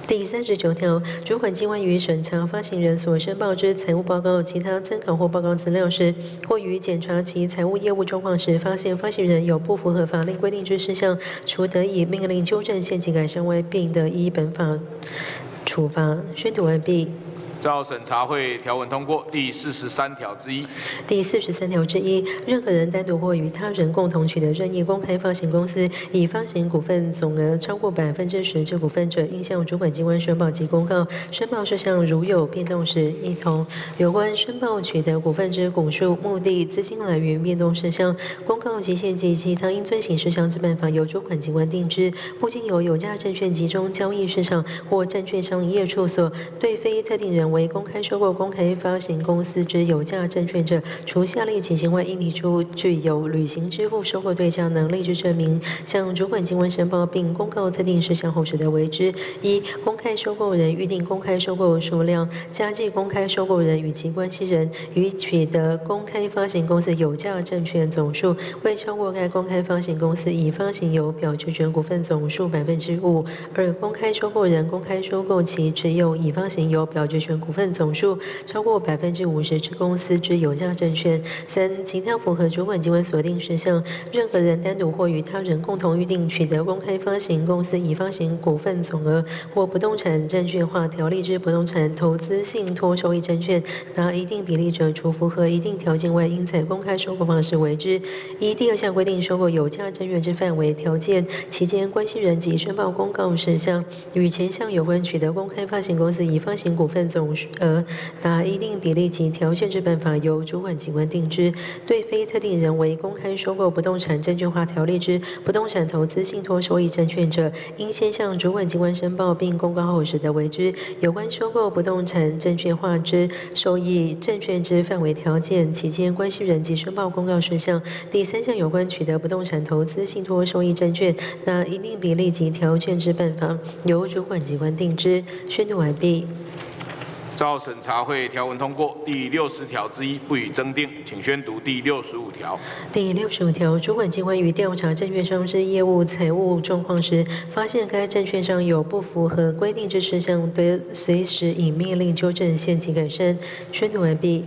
第三十九条，主管机关于审查发行人所申报之财务报告、其他参考或报告资料时，或于检查其财务业务状况时，发现发行人有不符合法令规定之事项，除得以命令纠正、限期改善外，并得依本法处罚。宣读完毕。照审查会条文通过。第四十三条之一。第四十三条之一，任何人单独或与他人共同取得任意公开发行公司已发行股份总额超过百分之十之股份者，应向主管机关申报及公告。申报事项如有变动时，一同有关申报取得股份之股数、目的、资金来源变动事项、公告期限及其他应遵行事项之办法，由主管机关定之。不经由有价证券集中交易市场或证券商营业处所对非特定人为公开收购、公开发行公司之有价证券者，除下列情形外，应提出具有履行支付收购对象能力之证明，向主管机关申报并公告特定事项后，使得为之。一、公开收购人预定公开收购数量，加计公开收购人与其关系人与取得公开发行公司有价证券总数未超过该公开发行公司已发行有表决权股份总数百分之五；二、公开收购人公开收购其持有已发行有表决权股份总数超过百分之五十之公司之有价证券；三、其他符合主管机关锁定事项，任何人单独或与他人共同预定取得公开发行公司已发行股份总额或不动产证券化条例之不动产投资信托收益证券达一定比例者，除符合一定条件外，应采公开收购方式为之。一、第二项规定收购有价证券之范围、条件、期间、关系人及申报公告事项，与前项有关取得公开发行公司已发行股份总额达一定比例及条件之办法，由主管机关定之。对非特定人为公开收购不动产证券化条例之不动产投资信托收益证券者，应先向主管机关申报并公告后，使得为之。有关收购不动产证券化之收益证券之范围、条件、期间、关系人及申报公告事项。第三项有关取得不动产投资信托收益证券那一定比例及条件之办法，由主管机关定之。宣读完毕。到审查会条文通过。第六十条之一不予增订，请宣读第六十五条。第六十五条，主管机关于调查证券商之业务财务状况时，发现该证券商有不符合规定之事项，得随时以命令纠正、限期改善。宣读完毕。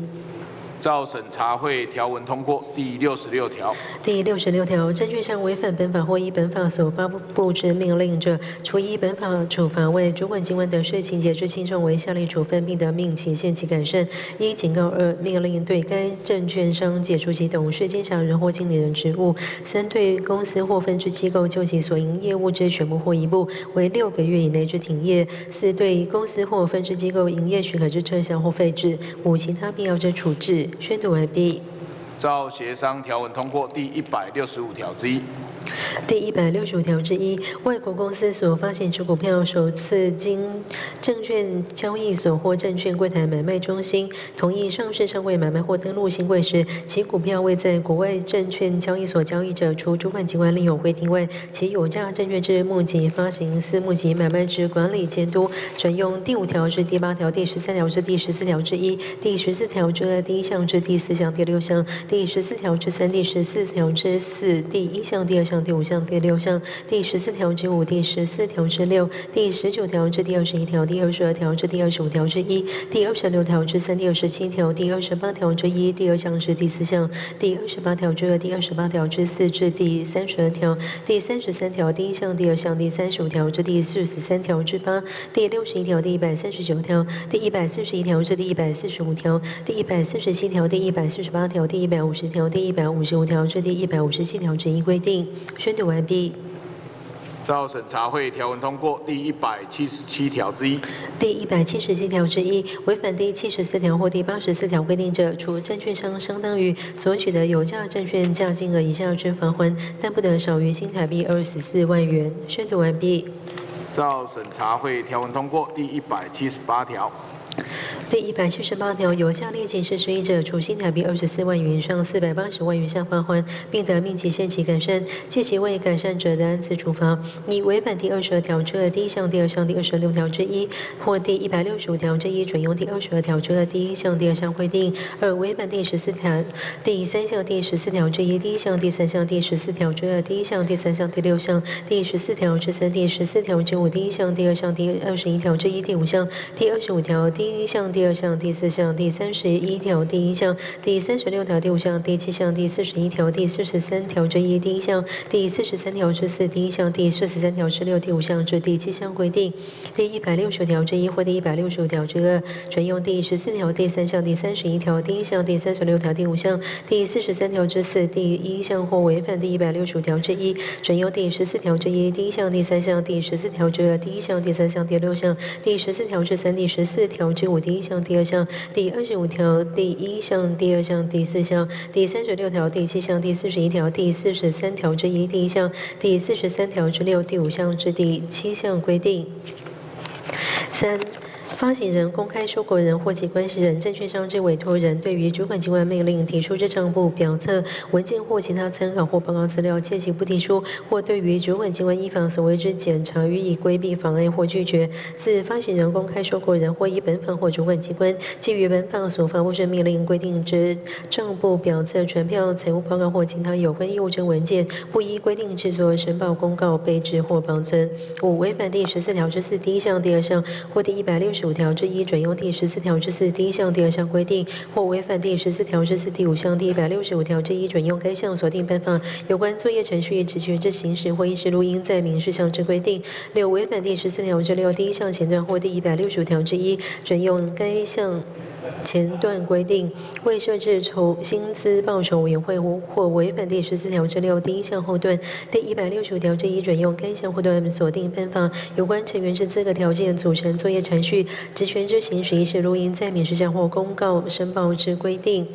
照审查会条文通过。第六十六条。第六十六条，证券商违反本法或依本法所发布之命令者，除依本法处罚外，主管机关得视情节之轻重为下列处分，并得命其限期改善：一、警告；二、命令对该证券商解除其董事、监察人或经理人职务；三、对公司或分支机构就其所营业务之全部或一部为六个月以内之停业；四、对公司或分支机构营业许可之撤销或废止；五、其他必要之处置。宣读完毕。照协商条文通过。第一百六十五条之一。第一百六十五条之一，外国公司所发行之股票，首次经证券交易所或证券柜台买卖中心同意上市、上柜买卖或登录新柜时，其股票未在国外证券交易所交易者，除主管机关另有规定外，其有价证券之募集、发行、私募及买卖之管理监督，准用第五条至第八条、第十三条至第十四条之一、第十四条之二第一项至第四项第六项、第十四条之三、第十四条之四第一项第二项。第五项、第六项、第十四条之五、第十四条之六、第十九条至第二十一条、第二十二条至第二十五条之一、第二十六条之三、第二十七条、第二十八条之一、第二项至第四项、第二十八条之二、第二十八条之四至第三十二条、第三十三条第一项、第二项、第三十五条至第四十三条之八、第六十一条、第一百三十九条、第一百四十一条至第一百四十五条、第一百四十七条、第一百四十八条、第一百五十条、第一百五十五条至第一百五十七条之一规定。宣读完毕。照审查会条文通过。第一百七十七条之一。第一百七十七条之一，违反第七十四条或第八十四条规定者，除证券商相当于所取得有价证券价金额以下之罚款，但不得少于新台币二十四万元。宣读完毕。照审查会条文通过。第一百七十八条。第一百七十八条，有价列警示失忆者，处新台币二十四万元上四百八十万元下罚款，并得命其限期改善；借其未改善者，得按次处罚。以违反第二十二条之二第一项、第二项、第二十六条之一或第一百六十五条之一，准用第二十二条之二第一项、第二项规定；二违反第十四条第三项、第十四条之一第一项、第三项、第十四条之二第一项、第三项、第六项、第十四条之三、第十四条之五第一项、第二项、第二十一条之一第五项、第二十五条第一项。第二项、第四项、第三十一条第一项、第三十六条第五项、第七项、第四十一条、第四十三条之一第一项、第四十三条之四第一项、第四十三条之六第五项至第七项规定，第一百六十条之一或第一百六十五条之二准用第十四条第三项、第三十一条第一项、第三十六条第五项、第四十三条之四第一项或违反第一百六十五条之一准用第十四条之一第一项、第三项、第十四条之二第一项、第三项、第六项、第十四条之三、第十四条之五第一项、第二项、第二十五条第一项、第二项、第四项、第三十六条第七项、第四十一条第四十三条之一第一项、第四十三条之六第五项之第七项规定。三。发行人、公开收购人或其关系人、证券商之委托人，对于主管机关命令提出之账簿、表册、文件或其他参考或报告资料，切其不提出，或对于主管机关依法所为之检查予以规避、妨碍或拒绝。四、发行人、公开收购人或依本法或主管机关基于本法所发布之命令规定之账簿、表册、传票、财务报告或其他有关义务之文件，不依规定制作申报公告、备置或保存。五、违反第十四条之四第一项、第二项或第一百六十。五条之一准用第十四条之四第一项、第二项规定，或违反第十四条之四第五项、第一百六十五条之一准用该项锁定办法有关作业程序、职权之行使或议事录音载明事项之规定；六、违反第十四条之六第一项前段或第一百六十五条之一准用该项。前段规定，未设置酬薪资报酬委员会或违反第十四条之六第一项后段第一百六十五条之一准用该项后段锁定办法有关成员之资格条件、组成作业程序、职权之行使、录音在免事项或公告申报之规定。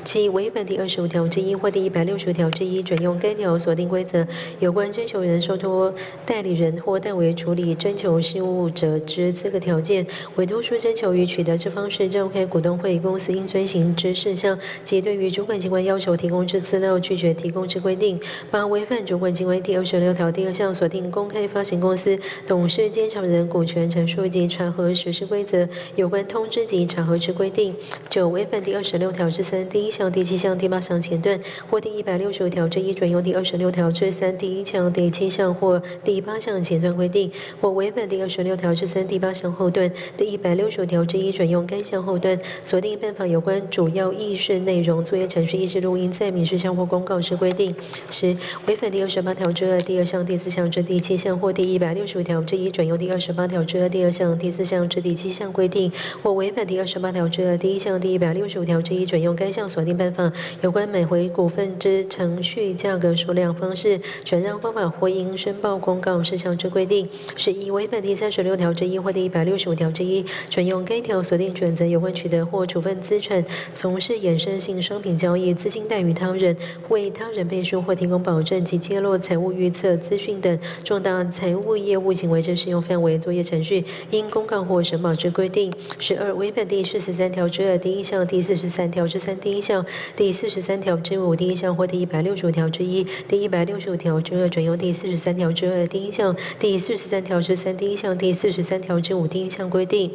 七、违反第二十五条之一或第一百六十五条之一准用该条锁定规则有关征求人受托代理人或代为处理征求事务者之资格条件、委托书征求与取得之方式、召开股东会公司应遵行之事项及对于主管机关要求提供之资料拒绝提供之规定。八、违反主管机关第二十六条第二项锁定公开发行公司董事监察人股权陈述及查核实施规则有关通知及查核之规定。九、违反第二十六条之三第一项、第七项、第八项前段或第一百六十五条之一准用第二十六条之三第一项、第七项或第八项前段规定，或违反第二十六条之三第八项后段第一百六十五条之一准用该项后段。锁定办法有关主要议事内容、作业程序、议事录音、在民事项或公告之规定。十、违反第二十八条之二第二项、第四项至第七项或第一百六十五条之一准用第二十八条之二第二项、第四项至第七项规定，或违反第二十八条之二第一项、第一百六十五条之一准用该项所锁定办法有关买回股份之程序、价格、数量、方式、转让方法或应申报公告事项之规定。十一、违反第三十六条之一或第一百六十五条之一准用该条锁定准则有关取得。或处分资产，从事衍生性商品交易、资金贷与他人、为他人背书或提供保证及揭露财务预测资讯等重大财务业务行为之适用范围、作业程序，应公告或审保之规定。十二、违反第四十三条之二第一项、第四十三条之三第一项、第四十三条之五第一项或第一百六十五条之一、第一百六十五条之二准用第四十三条之二第一项、第四十三条之三第一项、第四十三条之五第一项规定。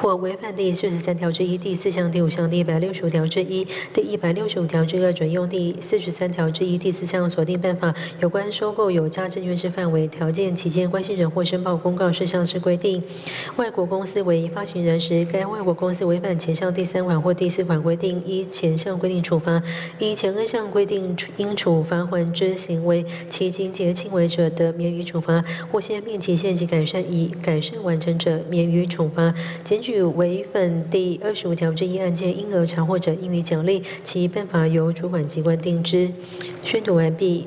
或违反第四十三条之一、第四项、第五项、第一百六十五条之一、第一百六十五条之二准用第四十三条之一、第四项锁定办法有关收购有价证券之范围、条件、期间、关系人或申报公告事项之规定。外国公司为发行人时，该外国公司违反前项第三款或第四款规定，依前项规定处罚；依前二项规定应处罚还之行为，其情节轻微者得免予处罚，或先命其限期改善以改善完成者免予处罚。检举违反第二十五条之一案件，应额查获者应予奖励，其办法由主管机关定之。宣读完毕。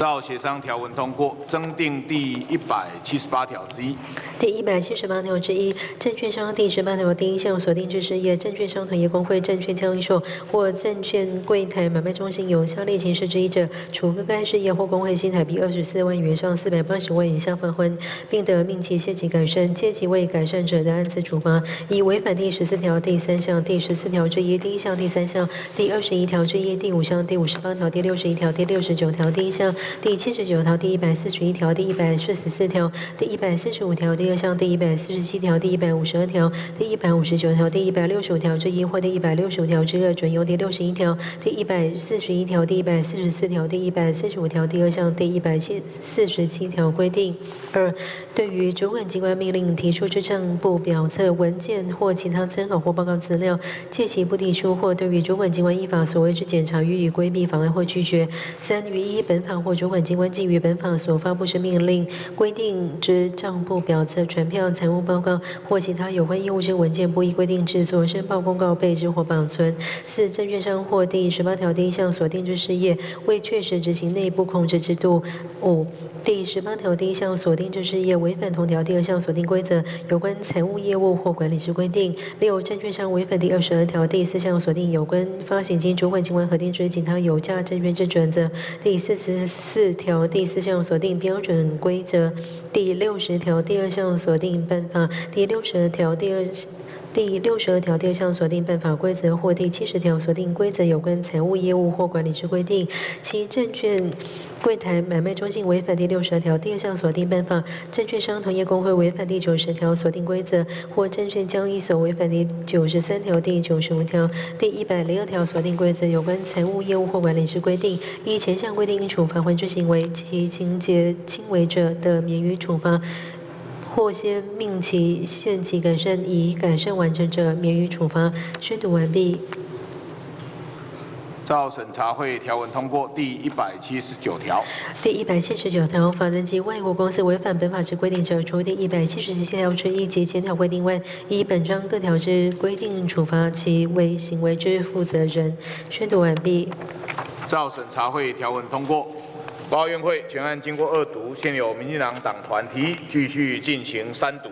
照协商条文通过，增订第一百七十八条之一。第一百七十八条之一，证券商第十八条第一项锁定之事业，证券商同业工会、证券交易所或证券柜台买卖中心有下列情事之一者，处该事业或工会新台币二十四万元上四百八十万元下罚款，并得命其限期改善，借其未改善者的按次处罚。以违反第十四条第三项、第十四条之一第一项、第三项、第二十一条之一、第五项、第五十八条、第六十一条、第六十九条第一项、第七十九条、第一百四十一条、第一百四十四条、第一百四十五条、第二项第一百四十七条、第一百五十二条、第一百五十九条、第一百六十五条之一或第一百六十五条之二，准用第六十一条、第一百四十一条、第一百四十四条、第一百四十五条第二项、第一百七四十七条规定。二、对于主管机关命令提出之账簿表册、文件或其他参考或报告资料，借其不提出或对于主管机关依法所谓之检查予以规避、妨碍或拒绝。三、于依本法或主管机关基于本法所发布之命令规定之账簿表册、传票、财务报告或其他有关业务之文件，不依规定制作、申报、公告、备置或保存。四、证券商或第十八条第一项所定之事业，未确实执行内部控制制度。五、第十八条第一项所定之事业违反同条第二项所定规则有关财务业务或管理之规定。六、证券商违反第二十二条第四项所定有关发行经主管机关核定之其他有价证券之准则。第四十四条第四项锁定标准规则。第六十条第二项锁定办法。第六十条第二。第六十二条第二项锁定办法规则或第七十条锁定规则有关财务业务或管理之规定，其证券柜台买卖中心违反第六十二条第二项锁定办法，证券商同业工会违反第九十条锁定规则，或证券交易所违反第九十三条、第九十五条、第一百零二条锁定规则有关财务业务或管理之规定，依前项规定应处罚还之行为，其情节轻微者的，免于处罚。或先命其限期改善，以改善完成者免于处罚。宣读完毕。照审查会条文通过第一百七十九条。第一百七十九条，法人及外国公司违反本法之规定者，除第一百七十七条之一及前条规定外，依本章各条之规定处罚其为行为之负责人。宣读完毕。照审查会条文通过。报告院会全案经过二读，现有民进党党团提议，继续进行三读。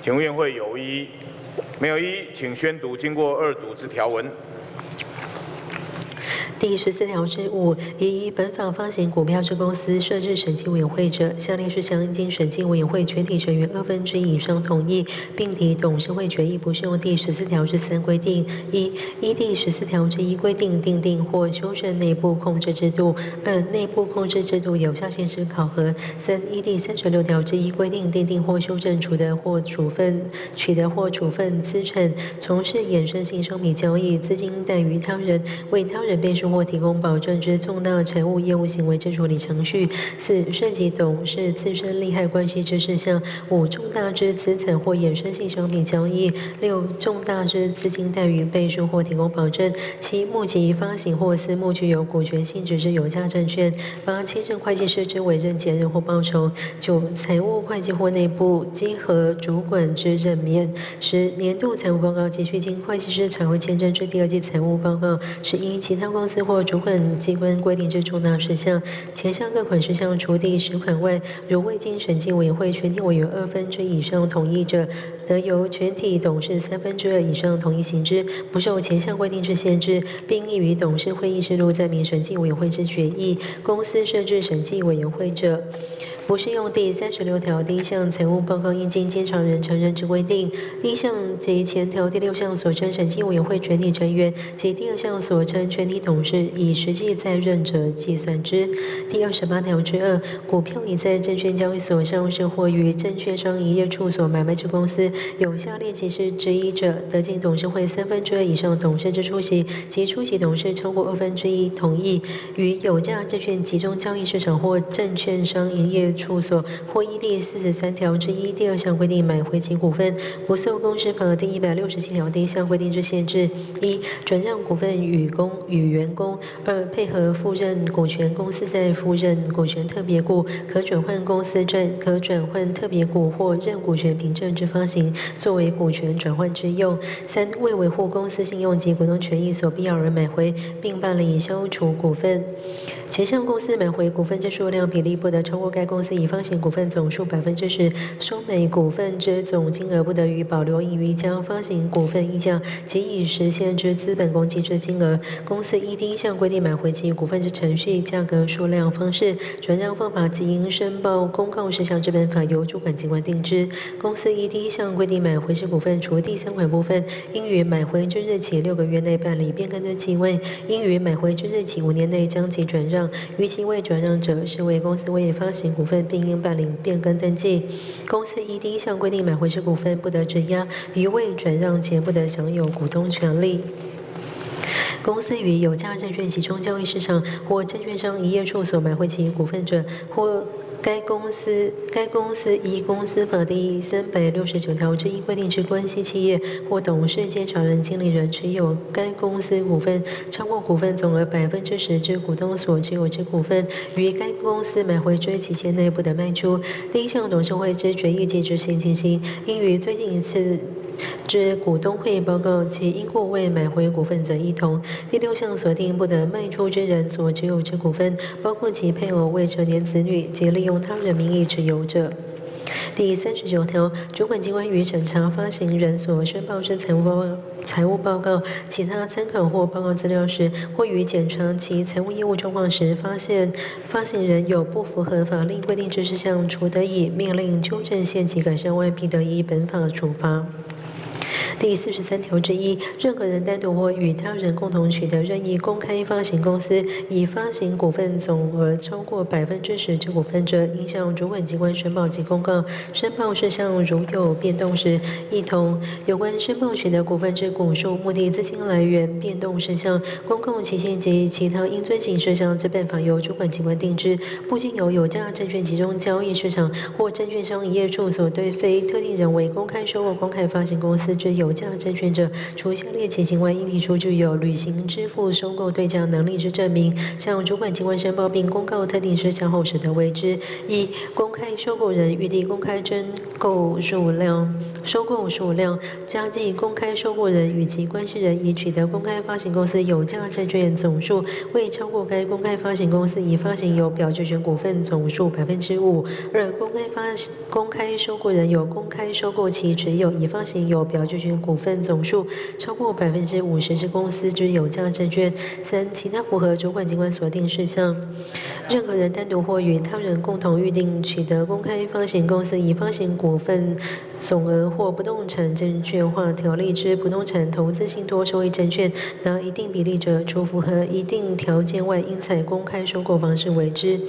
请问院会有一没有一，请宣读经过二读之条文。第十四条之五，以本法发行股票之公司设置审计委员会者，下列事项应经审计委员会全体成员二分之一以上同意，并提董事会决议不适用第十四条之三规定：一、依第十四条之一规定订定或修正内部控制制度；二、内部控制制度有效性之考核；三、依第三十六条之一规定订定或修正处得或处分取得或处分资产，从事衍生性商品交易、资金贷于他人、为他人背书。或提供保证之重大财务业务行为之处理程序；四、涉及董事自身利害关系之事项；五、重大之资产或衍生性商品交易；六、重大之资金贷予背书或提供保证；七、募集发行或私募具有股权性质之有价证券；八、签证会计师之委任解任或报酬；九、财务会计或内部稽核主管之任免；十、年度财务报告及需经会计师查会签证之第二季财务报告；十一、其他公司。或主管机关规定之重大事项，前项各款事项除第十款外，如未经审计委员会全体委员二分之以上同意者，得由全体董事三分之二以上同意行之，不受前项规定之限制，并应于董事会议事录载明审计委员会之决议。公司设置审计委员会者。不适用第三十六条第一项财务报告应经监察人承认之规定。第一项及前条第六项所称审计委员会全体成员及第二项所称全体董事以实际在任者计算之。第二十八条之二，股票已在证券交易所上市或于证券商营业处所买卖之公司，有下列其事之一者，得经董事会三分之二以上董事之出席及出席董事超过二分之一同意，与有价证券集中交易市场或证券商营业。处所或依第四十三条之一第二项规定买回其股份，不受公司法第一百六十七条第一项规定之限制：一、转让股份与公与员工；二、配合赴任股权公司在赴任股权特别股可转换公司债可转换特别股或任股权凭证之发行，作为股权转换之用；三、为维护公司信用及股东权益所必要而买回并办理消除股份。前项公司买回股份之数量比例不得超过该公司已发行股份总数百分之十，收买股份之总金额不得与保留盈余将发行股份溢价及已实现之资本公积之金额。公司依第一项规定买回其股份之程序、价格、数量、方式、转让方法及应申报公告事项之本法由主管机关定之。公司依第一项规定买回之股份，除第三款部分应于买回之日起六个月内办理变更登记外，应于买回之日起五年内将其转让。逾期未转让者，视为公司未发行股份。并应办理变更登记。公司依第一项规定买回之股份，不得质押；于未转让前，不得享有股东权利。公司与有价证券集中交易市场或证券商营业处所买回其股份者，或该公司该公司依公司法第三百六十九条之一规定之关系企业或董事、监察人、经理人持有该公司股份超过股份总额百分之十之股东所持有之股份，于该公司买回之期间内不得卖出。第一项董事会之决议及执行情形，应于最近一次。之股东会报告其因故未买回股份者一同。第六项锁定不得卖出之人所持有之股份，包括其配偶、未成年子女及利用他人名义持有者。第三十九条，主管机关于审查发行人所申报之财务报财务报告、其他参考或报告资料时，或于检查其财务业务状况时，发现发行人有不符合法令规定之事项，除得以命令纠正限期改善外，必得以本法处罚。第四十三条之一，任何人单独或与他人共同取得任意公开发行公司已发行股份总额超过百分之十之股份者，应向主管机关申报及公告。申报事项如有变动时，一同有关申报取得股份之股数、目的、资金来源变动事项、公共期限及其他应遵行事项，之办法由主管机关定之。不经由有价证券集中交易市场或证券商营业处所对非特定人为公开收购、公开发行公司之有有价证券者，除下列情形外，应提出具有履行支付收购对价能力之证明，向主管机关申报并公告特定事项后，使得为之。一、公开收购人预定公开征购数量、收购数量，加计公开收购人与其关系人已取得公开发行公司有价证券总数未超过该公开发行公司已发行有表决权股份总数百分之五。二、公开发公开收购人有公开收购其持有已发行有表决权。股份总数超过百分之五十之公司之有价证券。三、其他符合主管机关锁定事项。任何人单独或与他人共同预定取得公开发行公司已发行股份总额或不动产证券化条例之不动产投资信托收益证券达一定比例者，除符合一定条件外，应采公开收购方式为之。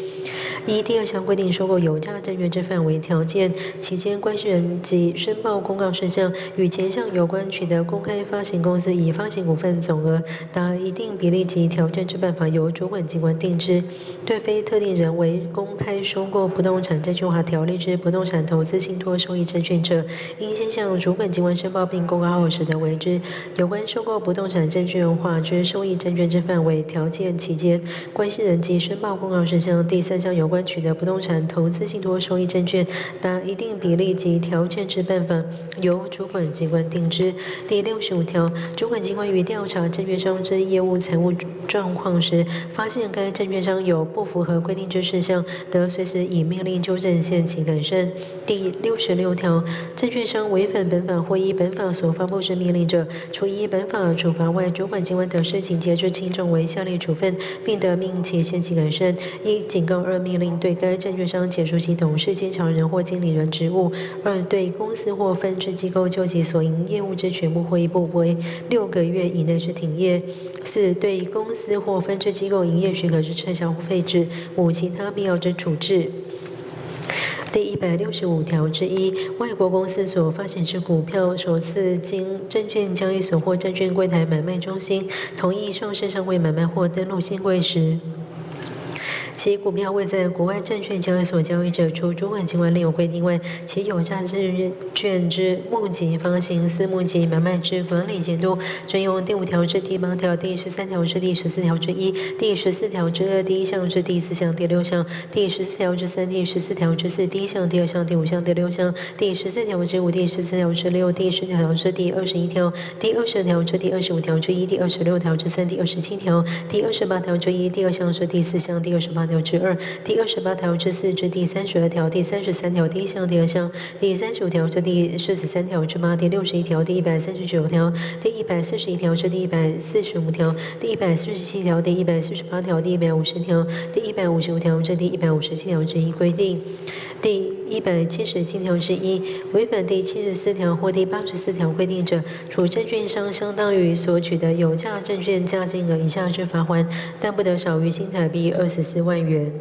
一、第二项规定收购有价证券之范围条件，期间关系人及申报公告事项与前项有关取得公开发行公司已发行股份总额达一定比例及条件之办法，由主管机关定之。对非特定人为公开收购不动产证券化条例之不动产投资信托收益证券者，应先向主管机关申报并公告后，使得为之。有关收购不动产证券化之收益证券之范围、条件、期间、关系人及申报公告事项。第三项有关取得不动产投资信托收益证券达一定比例及条件之办法，由主管机关定。之第六十五条，主管机关于调查证券商之业务财务状况时，发现该证券商有不符合规定之事项，得随时以命令纠正、限期改善。第六十六条，证券商违反本法或依本法所发布之命令者，除依本法处罚外，主管机关得视情节之轻重为下列处分，并得命其限期改善：一、警告；二、命令对该证券商解除其董事、监察人或经理人职务；二、对公司或分支机构就其所营业。务之全部或一部为六个月以内之停业；四、对公司或分支机构营业许可之撤销或废止；五、其他必要之处置。第一百六十五条之一，外国公司所发行之股票，首次经证券交易所或证券柜台买卖中心同意上市上柜买卖或登录新柜时。其股票未在国外证券交易所交易者，除主管机关另有规定外，其有价证券之募集、发行、私募及买卖之管理监督，准用第五条至第八条、第十三条至第十四条之一、第十四条之二第一项至第四项第六项、第十四条之三、第十四条之四第一项、第二项、第五项、第六项、第十四条之五、第十四条之六、第十条之第二十一条、第二十条之第二十五条之一、第二十六条之三、第二十七条、第二十八条之一、第二项至第四项、第二十八条。之二、第二十八条之四至第三十二条、第三十三条第一项、第二项、第三十五条至第四十三条之八、第六十一条、第一百三十九条、第一百四十一条至第一百四十五条、第一百四十七条、第一百四十八条、第一百五十条、第一百五十五条至第一百五十七条之一规定。第一百七十七条之一，违反第七十四条或第八十四条规定者，处证券商相当于所取的有价证券价金额以下之罚款，但不得少于新台币二十四万元。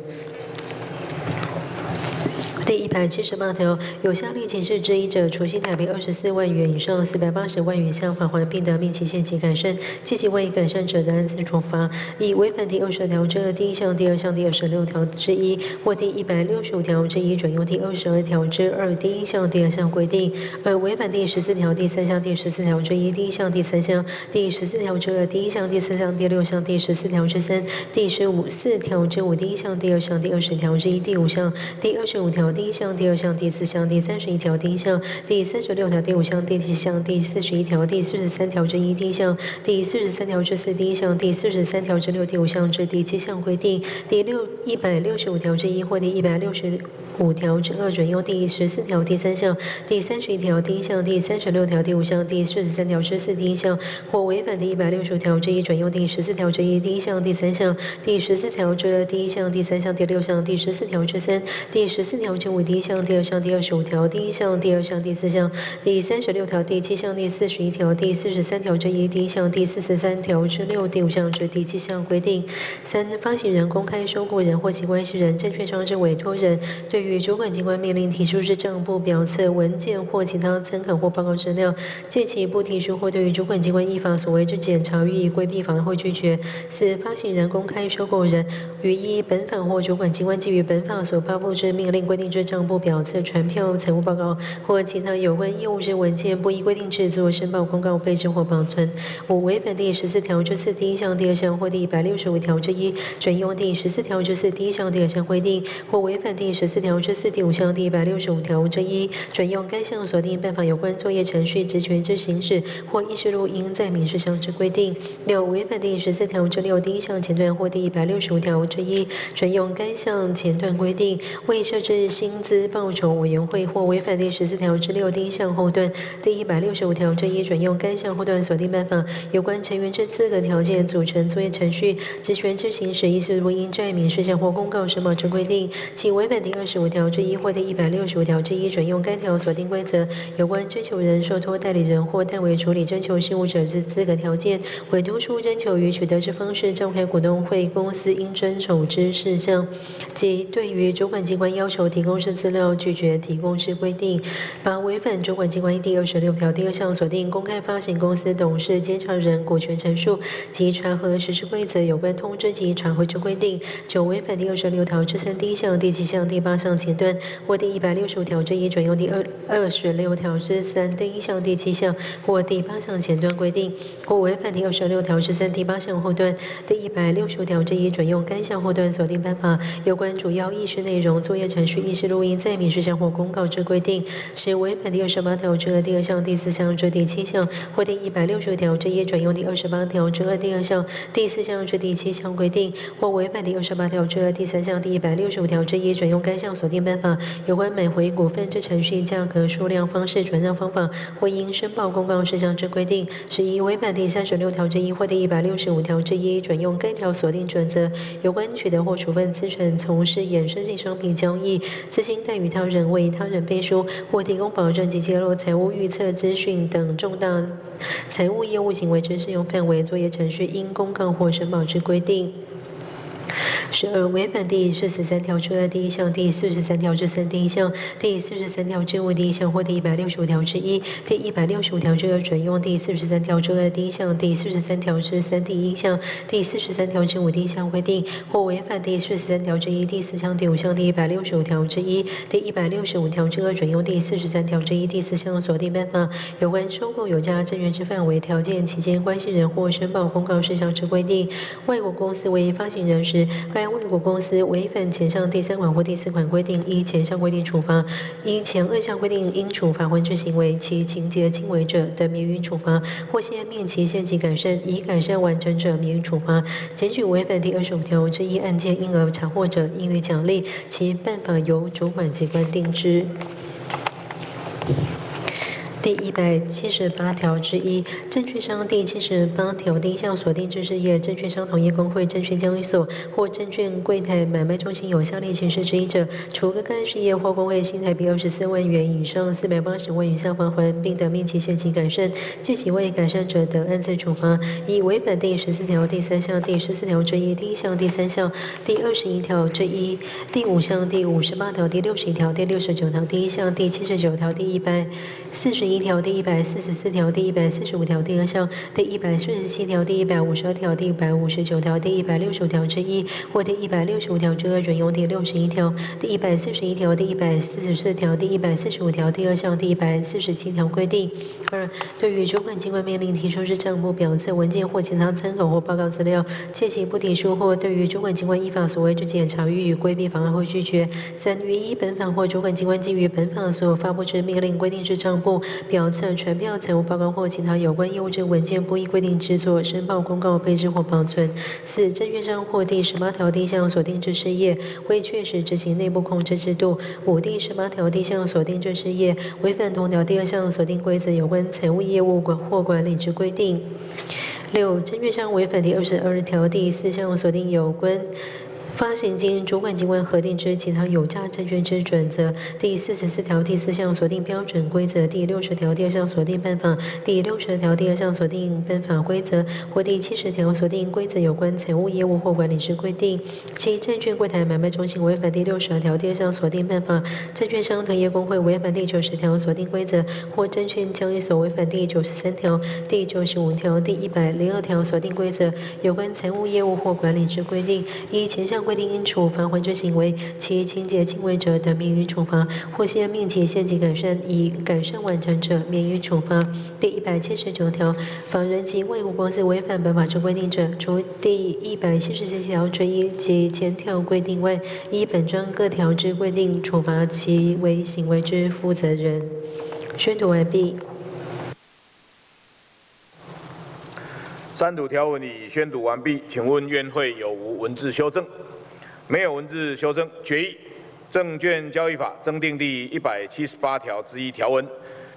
第一百七十八条，有效力刑事之一者，处新台币二十四万元以上四百八十万元以下罚款，并得命其限期改善；积极未改善者的，按次处罚。以违反第二十条之二第一项、第二项、第二十六条之一或第一百六十五条之一，准用第二十二条之二第一项、第二项规定；而违反第十四条第三项、第十四条之一第一项、第三项、第十四条之二第一项、第四项、第六项、第十四条之三、第十五四条之五第一项、第二项、第二十条之一第五项、第二十五条第一项、第二项、第四项、第三十一条第一项、第三十六条第五项、第七项、第四十一条、第四十三条之一第一项、第四十三条之四第一项、第四十三条之六第五项至第七项规定，第六一百六十五条之一或第一百六十五条之二准用第十四条第三项、第三十一条第一项、第三十六条第五项、第四十三条之四第一项，或违反第一百六十五条之一准用第十四条之一第一项、第三项、第十四条之二第一项、第三项、第六项、第十四条之三、第十四条之五第一项、第二项、第二十五条第一项、第二项、第四项、第三十六条第七项、第四十一条、第四十三条之一第一项、第四十三条之六第五项至第七项规定。三、发行人、公开收购人或其关系人、证券商之委托人，对于主管机关命令提出之账簿、表册、文件或其他参考或报告资料，借其不提出或对于主管机关依法所为之检查予以规避、妨碍或拒绝。四、发行人、公开收购人于依本法或主管机关基于本法所发布之命令规定之账簿、表册、传票、财务报告或其他有关业务之文件，不依规定制作、申报、公告、备置或保存。五、违反第十四条之四第一项、第二项或第一百六十五条之一，准用第十四条之四第一项、第二项规定；或违反第十四条之四第五项、第一百六十五条之一，准用该项锁定办法有关作业程序、职权之行使或议事录应在民事项之规定。六、违反第十四条之六第一项前段或第一百六十五条之一，准用该项前段规定未设置薪资报酬委员会，或违反第十四条之六第一项后段第一百六十五条之一，准用该项后段锁定办法有关成员之资格条件、组成作业程序、职权之行使、议事录应在民事项或公告申报之规定，其违反第二十五条之一或第一百六十五条之一，准用该条锁定规则有关征求人、受托代理人或代为处理征求事务者之资格条件、委托书征求与取得之方式、召开股东会公司应遵守之事项，及对于主管机关要求提供之资料拒绝提供之规定。八、违反主管机关第二十六条第二项锁定公开发行公司董事、监察人股权陈述及传核实施规则有关通知及传回之规定。九、违反第二十六条之三第一项、第七项、第八项前段或第一百六十五条之一，转用第二二十六条之三第一项、第七项或第八项前段规定；或违反第二十六条之三第八项后段第一百六十五条之一，转用该项后段锁定办法。有关主要议事内容、作业程序、议事录音在民事项或公告之规定，是违反第二十八条之二第二项、第四项至第七项或第一百六十五条之一，转用第二十八条之二第二项、第四项至第七项规定；或违反第二十八条之二第三项、第一百六十五条之一，转用该项锁定办法有关买回股份之程序、价格、数量、方式、转让方法或应申报公告事项之规定；十一、违反第三十六条之一或第一百六十五条之一，准用该条锁定准则有关取得或处分资产、从事衍生性商品交易、资金贷与他人、为他人背书或提供保证及揭露财务预测资讯等重大财务业务行为之适用范围、作业程序应公告或申报之规定。十二、违反第四十三条之二第一项、第四十三条之三第一项、第四十三条之五第一项或第一百六十五条之一、第一百六十五条之二，准用第四十三条之二第一项、第四十三条之三第一项、第四十三条之五第一项规定；或违反第四十三条之一第四项、第五项、第一百六十五条之一、第一百六十五条之二，准用第四十三条之一第四项锁定办法有关收购有价证券之范围、条件、期间、关系人或申报公告事项之规定。外国公司为发行人时，该外国公司违反前项第三款或第四款规定，依前项规定处罚；依前二项规定应处罚还之行为，其情节轻微者，得免予处罚；或先命其限期改善，以改善完成者，免予处罚。检举违反第二十五条之一案件，因而查获者，应予奖励，其办法由主管机关定之。第一百七十八条之一，证券商第七十八条第一项锁定制事业证券商同业公会、证券交易所或证券柜台买卖中心有下列形式之一者，除个该事业或公会新台币二十四万元以上四百八十万以下罚款，并得命其限期改善，借其未改善者，得按次处罚。以违反第十四条第三项、第十四条之一第一项、第三项、第二十一条之一、第五项、第五十八条、第六十一条、第六十九条第一项、第七十九条第一百四十一一条、第一百四十四条、第一百四十五条第二项、第一百四十七条、第一百五十二条、第一百五十九条、第一百六十五条之一或第一百六十五条之二准用第六十一条、第一百四十一条、第一百四十四条、第一百四十五条第二项、第一百四十七条规定。二、对于主管机关命令提出之账目表册文件或其他参考或报告资料，切其不提出或对于主管机关依法所谓之检查予以规避、妨碍或拒绝。三、于依本法或主管机关基于本法所发布之命令规定之账簿、表册、传票、财务报告或其他有关业务之文件，不依规定制作、申报、公告、备置或保存。四、证券商或第十八条第一项锁定之事业，未确实执行内部控制制度；五、第十八条第一项锁定之事业，违反同条第二项锁定规则有关财务业务管或管理之规定。六、证券商违反第二十二条第四项锁定有关。发行经主管机关核定之其他有价证券之准则，第四十四条第四项锁定标准规则，第六十条第二项锁定办法，第六十条第二项锁定办法规则，或第七十条锁定规则有关财务业务或管理之规定。七、证券柜台买卖中心违反第六十二条第二项锁定办法，证券商同业公会违反第九十条锁定规则，或证券交易所违反第九十三条、第九十五条、第一百零二条锁定规则有关财务业务或管理之规定，依前项规定应处罚还之行为，其情节轻微者，得免于处罚；或先命其限期改善，以改善完成者，免于处罚。第一百七十九条，法人及外国公司违反本法之规定者，除第一百七十七条之一及前条规定外，依本章各条之规定处罚其为行为之负责人。宣读完毕。三读条文已宣读完毕，请问院会有无文字修正？没有文字修正，决议证券交易法增订第一百七十八条之一条文，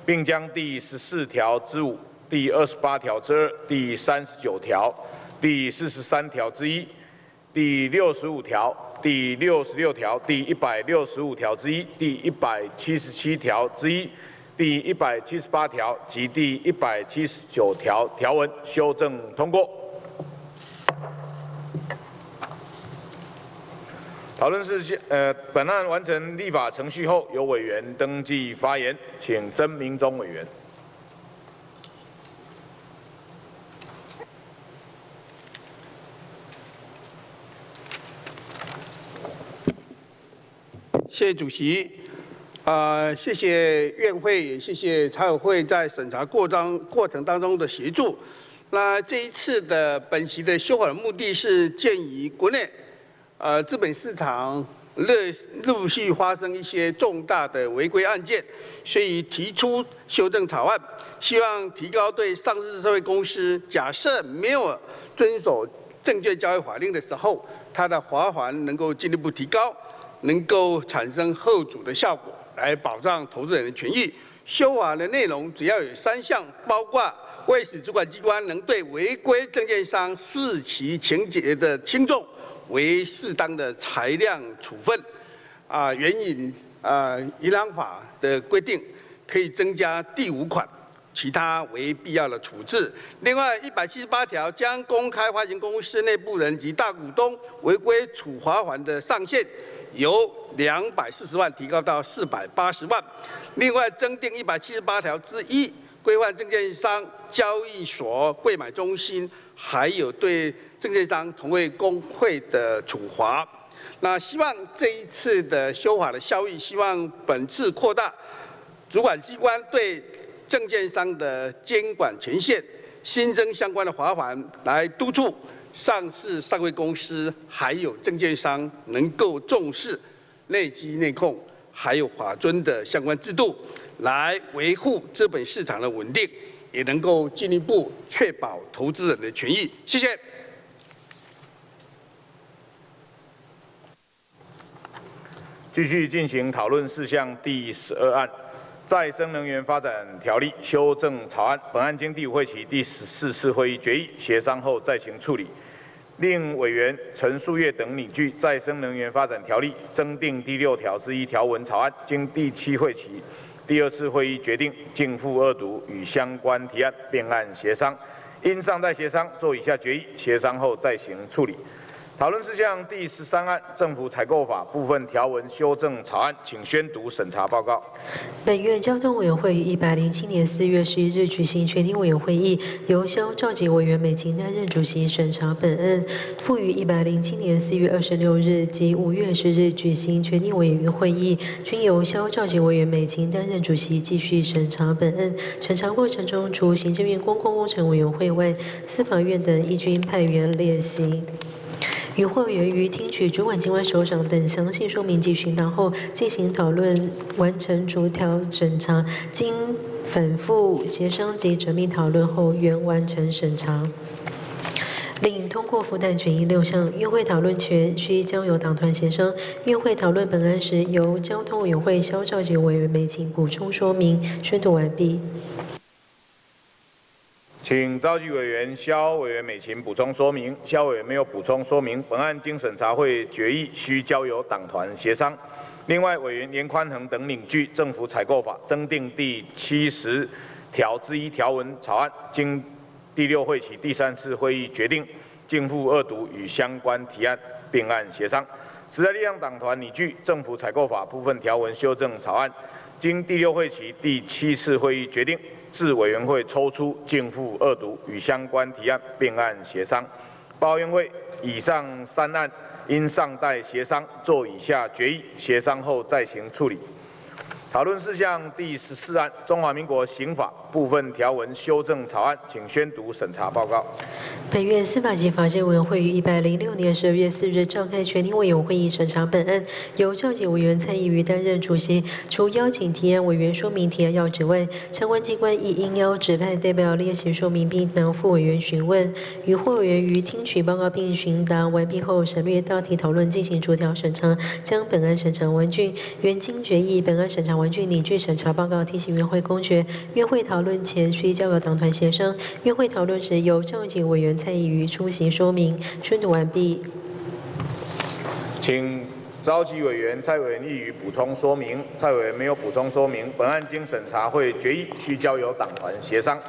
并将第十四条之五、第二十八条之二、第三十九条、第四十三条之一、第六十五条、第六十六条、第一百六十五条之一、第一百七十七条之一、第一百七十八条及第一百七十九条条文修正通过。讨论事项，呃，本案完成立法程序后，由委员登记发言，请曾明忠委员。谢谢主席，啊，谢谢院会，也谢谢财委会在审查过当过程当中的协助。那这一次的本席的修法的目的是，鉴于国内呃资本市场陆陆续发生一些重大的违规案件，所以提出修正草案，希望提高对上市社会公司假设没有遵守证券交易法令的时候，它的罚款能够进一步提高。能够产生后阻的效果，来保障投资人的权益。修法的内容主要有三项，包括为使主管机关能对违规证券商视其情节的轻重为适当的裁量处分。啊，援引啊银行法的规定，可以增加第五款，其他为必要的处置。另外，一百七十八条将公开发行公司内部人及大股东违规处罚款的上限。由两百四十万提高到四百八十万，另外增订一百七十八条之一，规范证券商、交易所、柜买中心，还有对证券商同为工会的处罚。那希望这一次的修法的效益，希望本次扩大主管机关对证券商的监管权限，新增相关的罚款来督促。上市上柜公司还有证券商能够重视内机内控，还有法尊的相关制度，来维护资本市场的稳定，也能够进一步确保投资人的权益。谢谢。继续进行讨论事项第十二案，再生能源发展条例修正草案，本案经第五会期第十四次会议决议协商后再行处理。令委员陈树月等拟具再生能源发展条例增订第六条之一条文草案，经第七会期第二次会议决定逕付二读与相关提案并案协商。因尚待协商，做以下决议，协商后再行处理。讨论事项第十三案政府采购法部分条文修正草案，请宣读审查报告。本院交通委员会于一百零七年四月十一日举行全体委员会议，由肖召集委员美琴担任主席审查本案。复于一百零七年四月二十六日及五月十日举行全体委员会议，均由肖召集委员美琴担任主席继续审查本案。审查过程中，除行政院公共工程委员会外，司法院等亦均派员列席。与会员于听取主管机关首长等详细说明及询答后，进行讨论，完成逐条审查，经反复协商及缜密讨论后，原完成审查。另通过附带权益六项，院会讨论权需交由党团协商。院会讨论本案时，由交通委员会肖召集委员美琴补充说明。宣读完毕。请召集委员肖委员美琴补充说明。肖委员没有补充说明，本案经审查会决议，需交由党团协商。另外，委员严宽恒等领据政府采购法增订第七十条之一条文草案，经第六会期第三次会议决定，逕付二读与相关提案并案协商。时代力量党团拟具政府采购法部分条文修正草案，经第六会期第七次会议决定。自委员会抽出净负二读与相关提案并案协商，报院会以上三案因尚待协商，做以下决议，协商后再行处理。讨论事项第十四案《中华民国刑法》部分条文修正草案，请宣读审查报告。本院司法及法制委员会于一百零六年十二月四日召开全体委员会议审查本案，由召集委员蔡依瑜担任主席。除邀请提案委员说明提案要旨外，相关机关亦应邀指派代表列席说明并答复委员询问。与会委员于听取报告并询答完毕后，省略大体讨论进行逐条审查，将本案审查完竣。原经决议，本案审查。文具拟具审查报告提醒院会公决。院会讨讨论前需交由党团协商。院会讨论时由召集委员蔡依瑜出席说明。宣读完毕。请召集委员蔡委员易于补充说明。蔡委员没有补充说明。本案经审查会决议，需交由党团协商。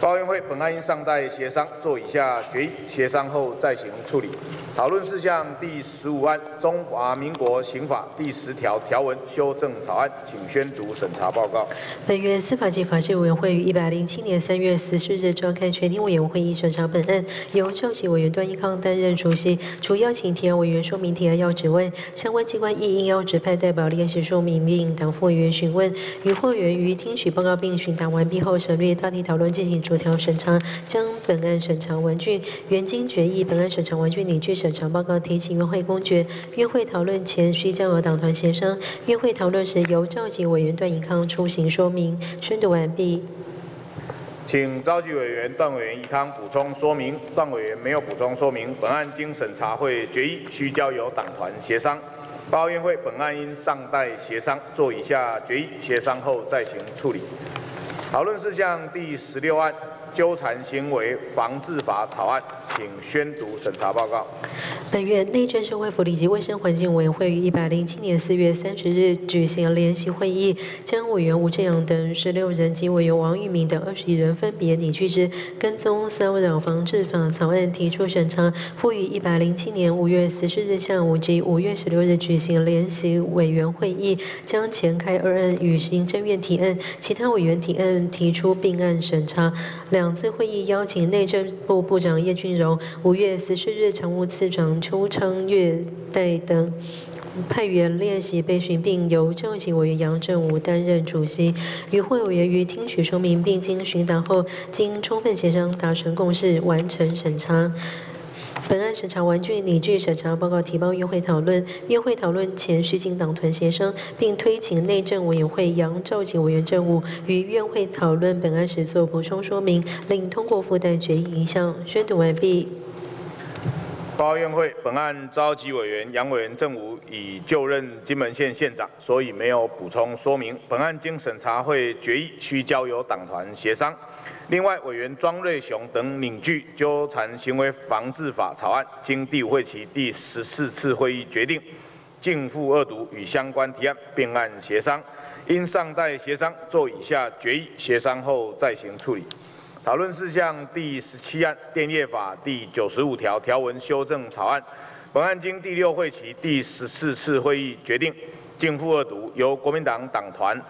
报院会本案因尚待协商，做以下决议，协商后再行处理。讨论事项第十五案《中华民国刑法》第十条条文修正草案，请宣读审查报告。本院司法及法制委员会于一百零七年三月十四日召开全体委员会议审查本案，由召集委员段义康担任主席。除邀请提案委员说明提案要旨外，相关机关亦应邀指派代表列席说明并答复委员询问。与会员于听取报告并询答完毕后，省略大题讨论进行逐条审查，将本案审查完竣。原经决议，本案审查完竣，拟具审。审查报告提请院会公决。院会讨论前需交由党团协商。院会讨论时由召集委员段宜康出行说明。宣读完毕。请召集委员段委员宜康补充说明。段委员没有补充说明。本案经审查会决议，需交由党团协商。报院会本案因尚待协商，做以下决议，协商后再行处理。讨论事项第十六案。纠缠行为防治法草案，请宣读审查报告。本院内政社会福利及卫生环境委员会于一百零七年四月三十日举行联席会议，将委员吴正阳等十六人及委员王玉明等二十一人分别拟具之跟踪骚扰防治法草案提出审查。复于一百零七年五月十四日下午及五月十六日举行联席委员会议，将前开二案与行政院提案、其他委员提案提出并案审查。两次会议邀请内政部部长叶俊容、五月十四日常务次长邱昌月带等派员练习被询，并由政协委员杨振武担任主席。与会委员于听取说明并经询答后，经充分协商达成共识，完成审查。本案审查完竣，拟具审查报告提报院会讨论。院会讨论前需经党团协商，并推请内政委员会杨召集委员政务与院会讨论本案时做补充说明，另通过附带决议一项。宣读完毕。报告院会，本案召集委员杨委员正武已就任金门县县长，所以没有补充说明。本案经审查会决议，需交由党团协商。另外，委员庄瑞雄等拟具纠缠行为防治法草案，经第五会期第十四次会议决定，逕付二读与相关提案并案协商。因尚待协商，做以下决议，协商后再行处理。讨论事项第十七案电业法第九十五条条文修正草案，本案经第六会期第十四次会议决定，逕付二读，由国民党党团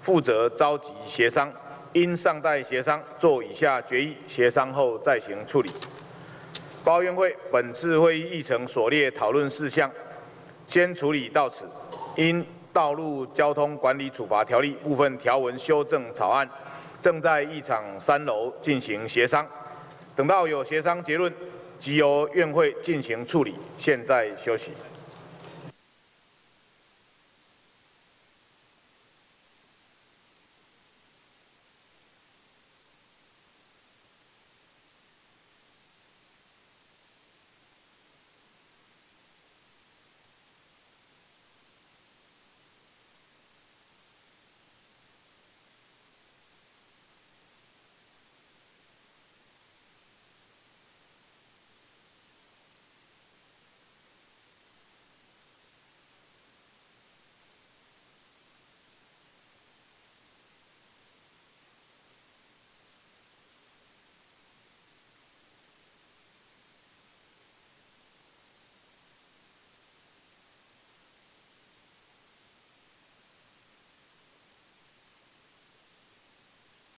负责召集协商，因尚待协商，做以下决议，协商后再行处理。报院会本次会议议程所列讨论事项，先处理到此。因道路交通管理处罚条例部分条文修正草案。正在议场三楼进行协商，等到有协商结论，即由院会进行处理。现在休息。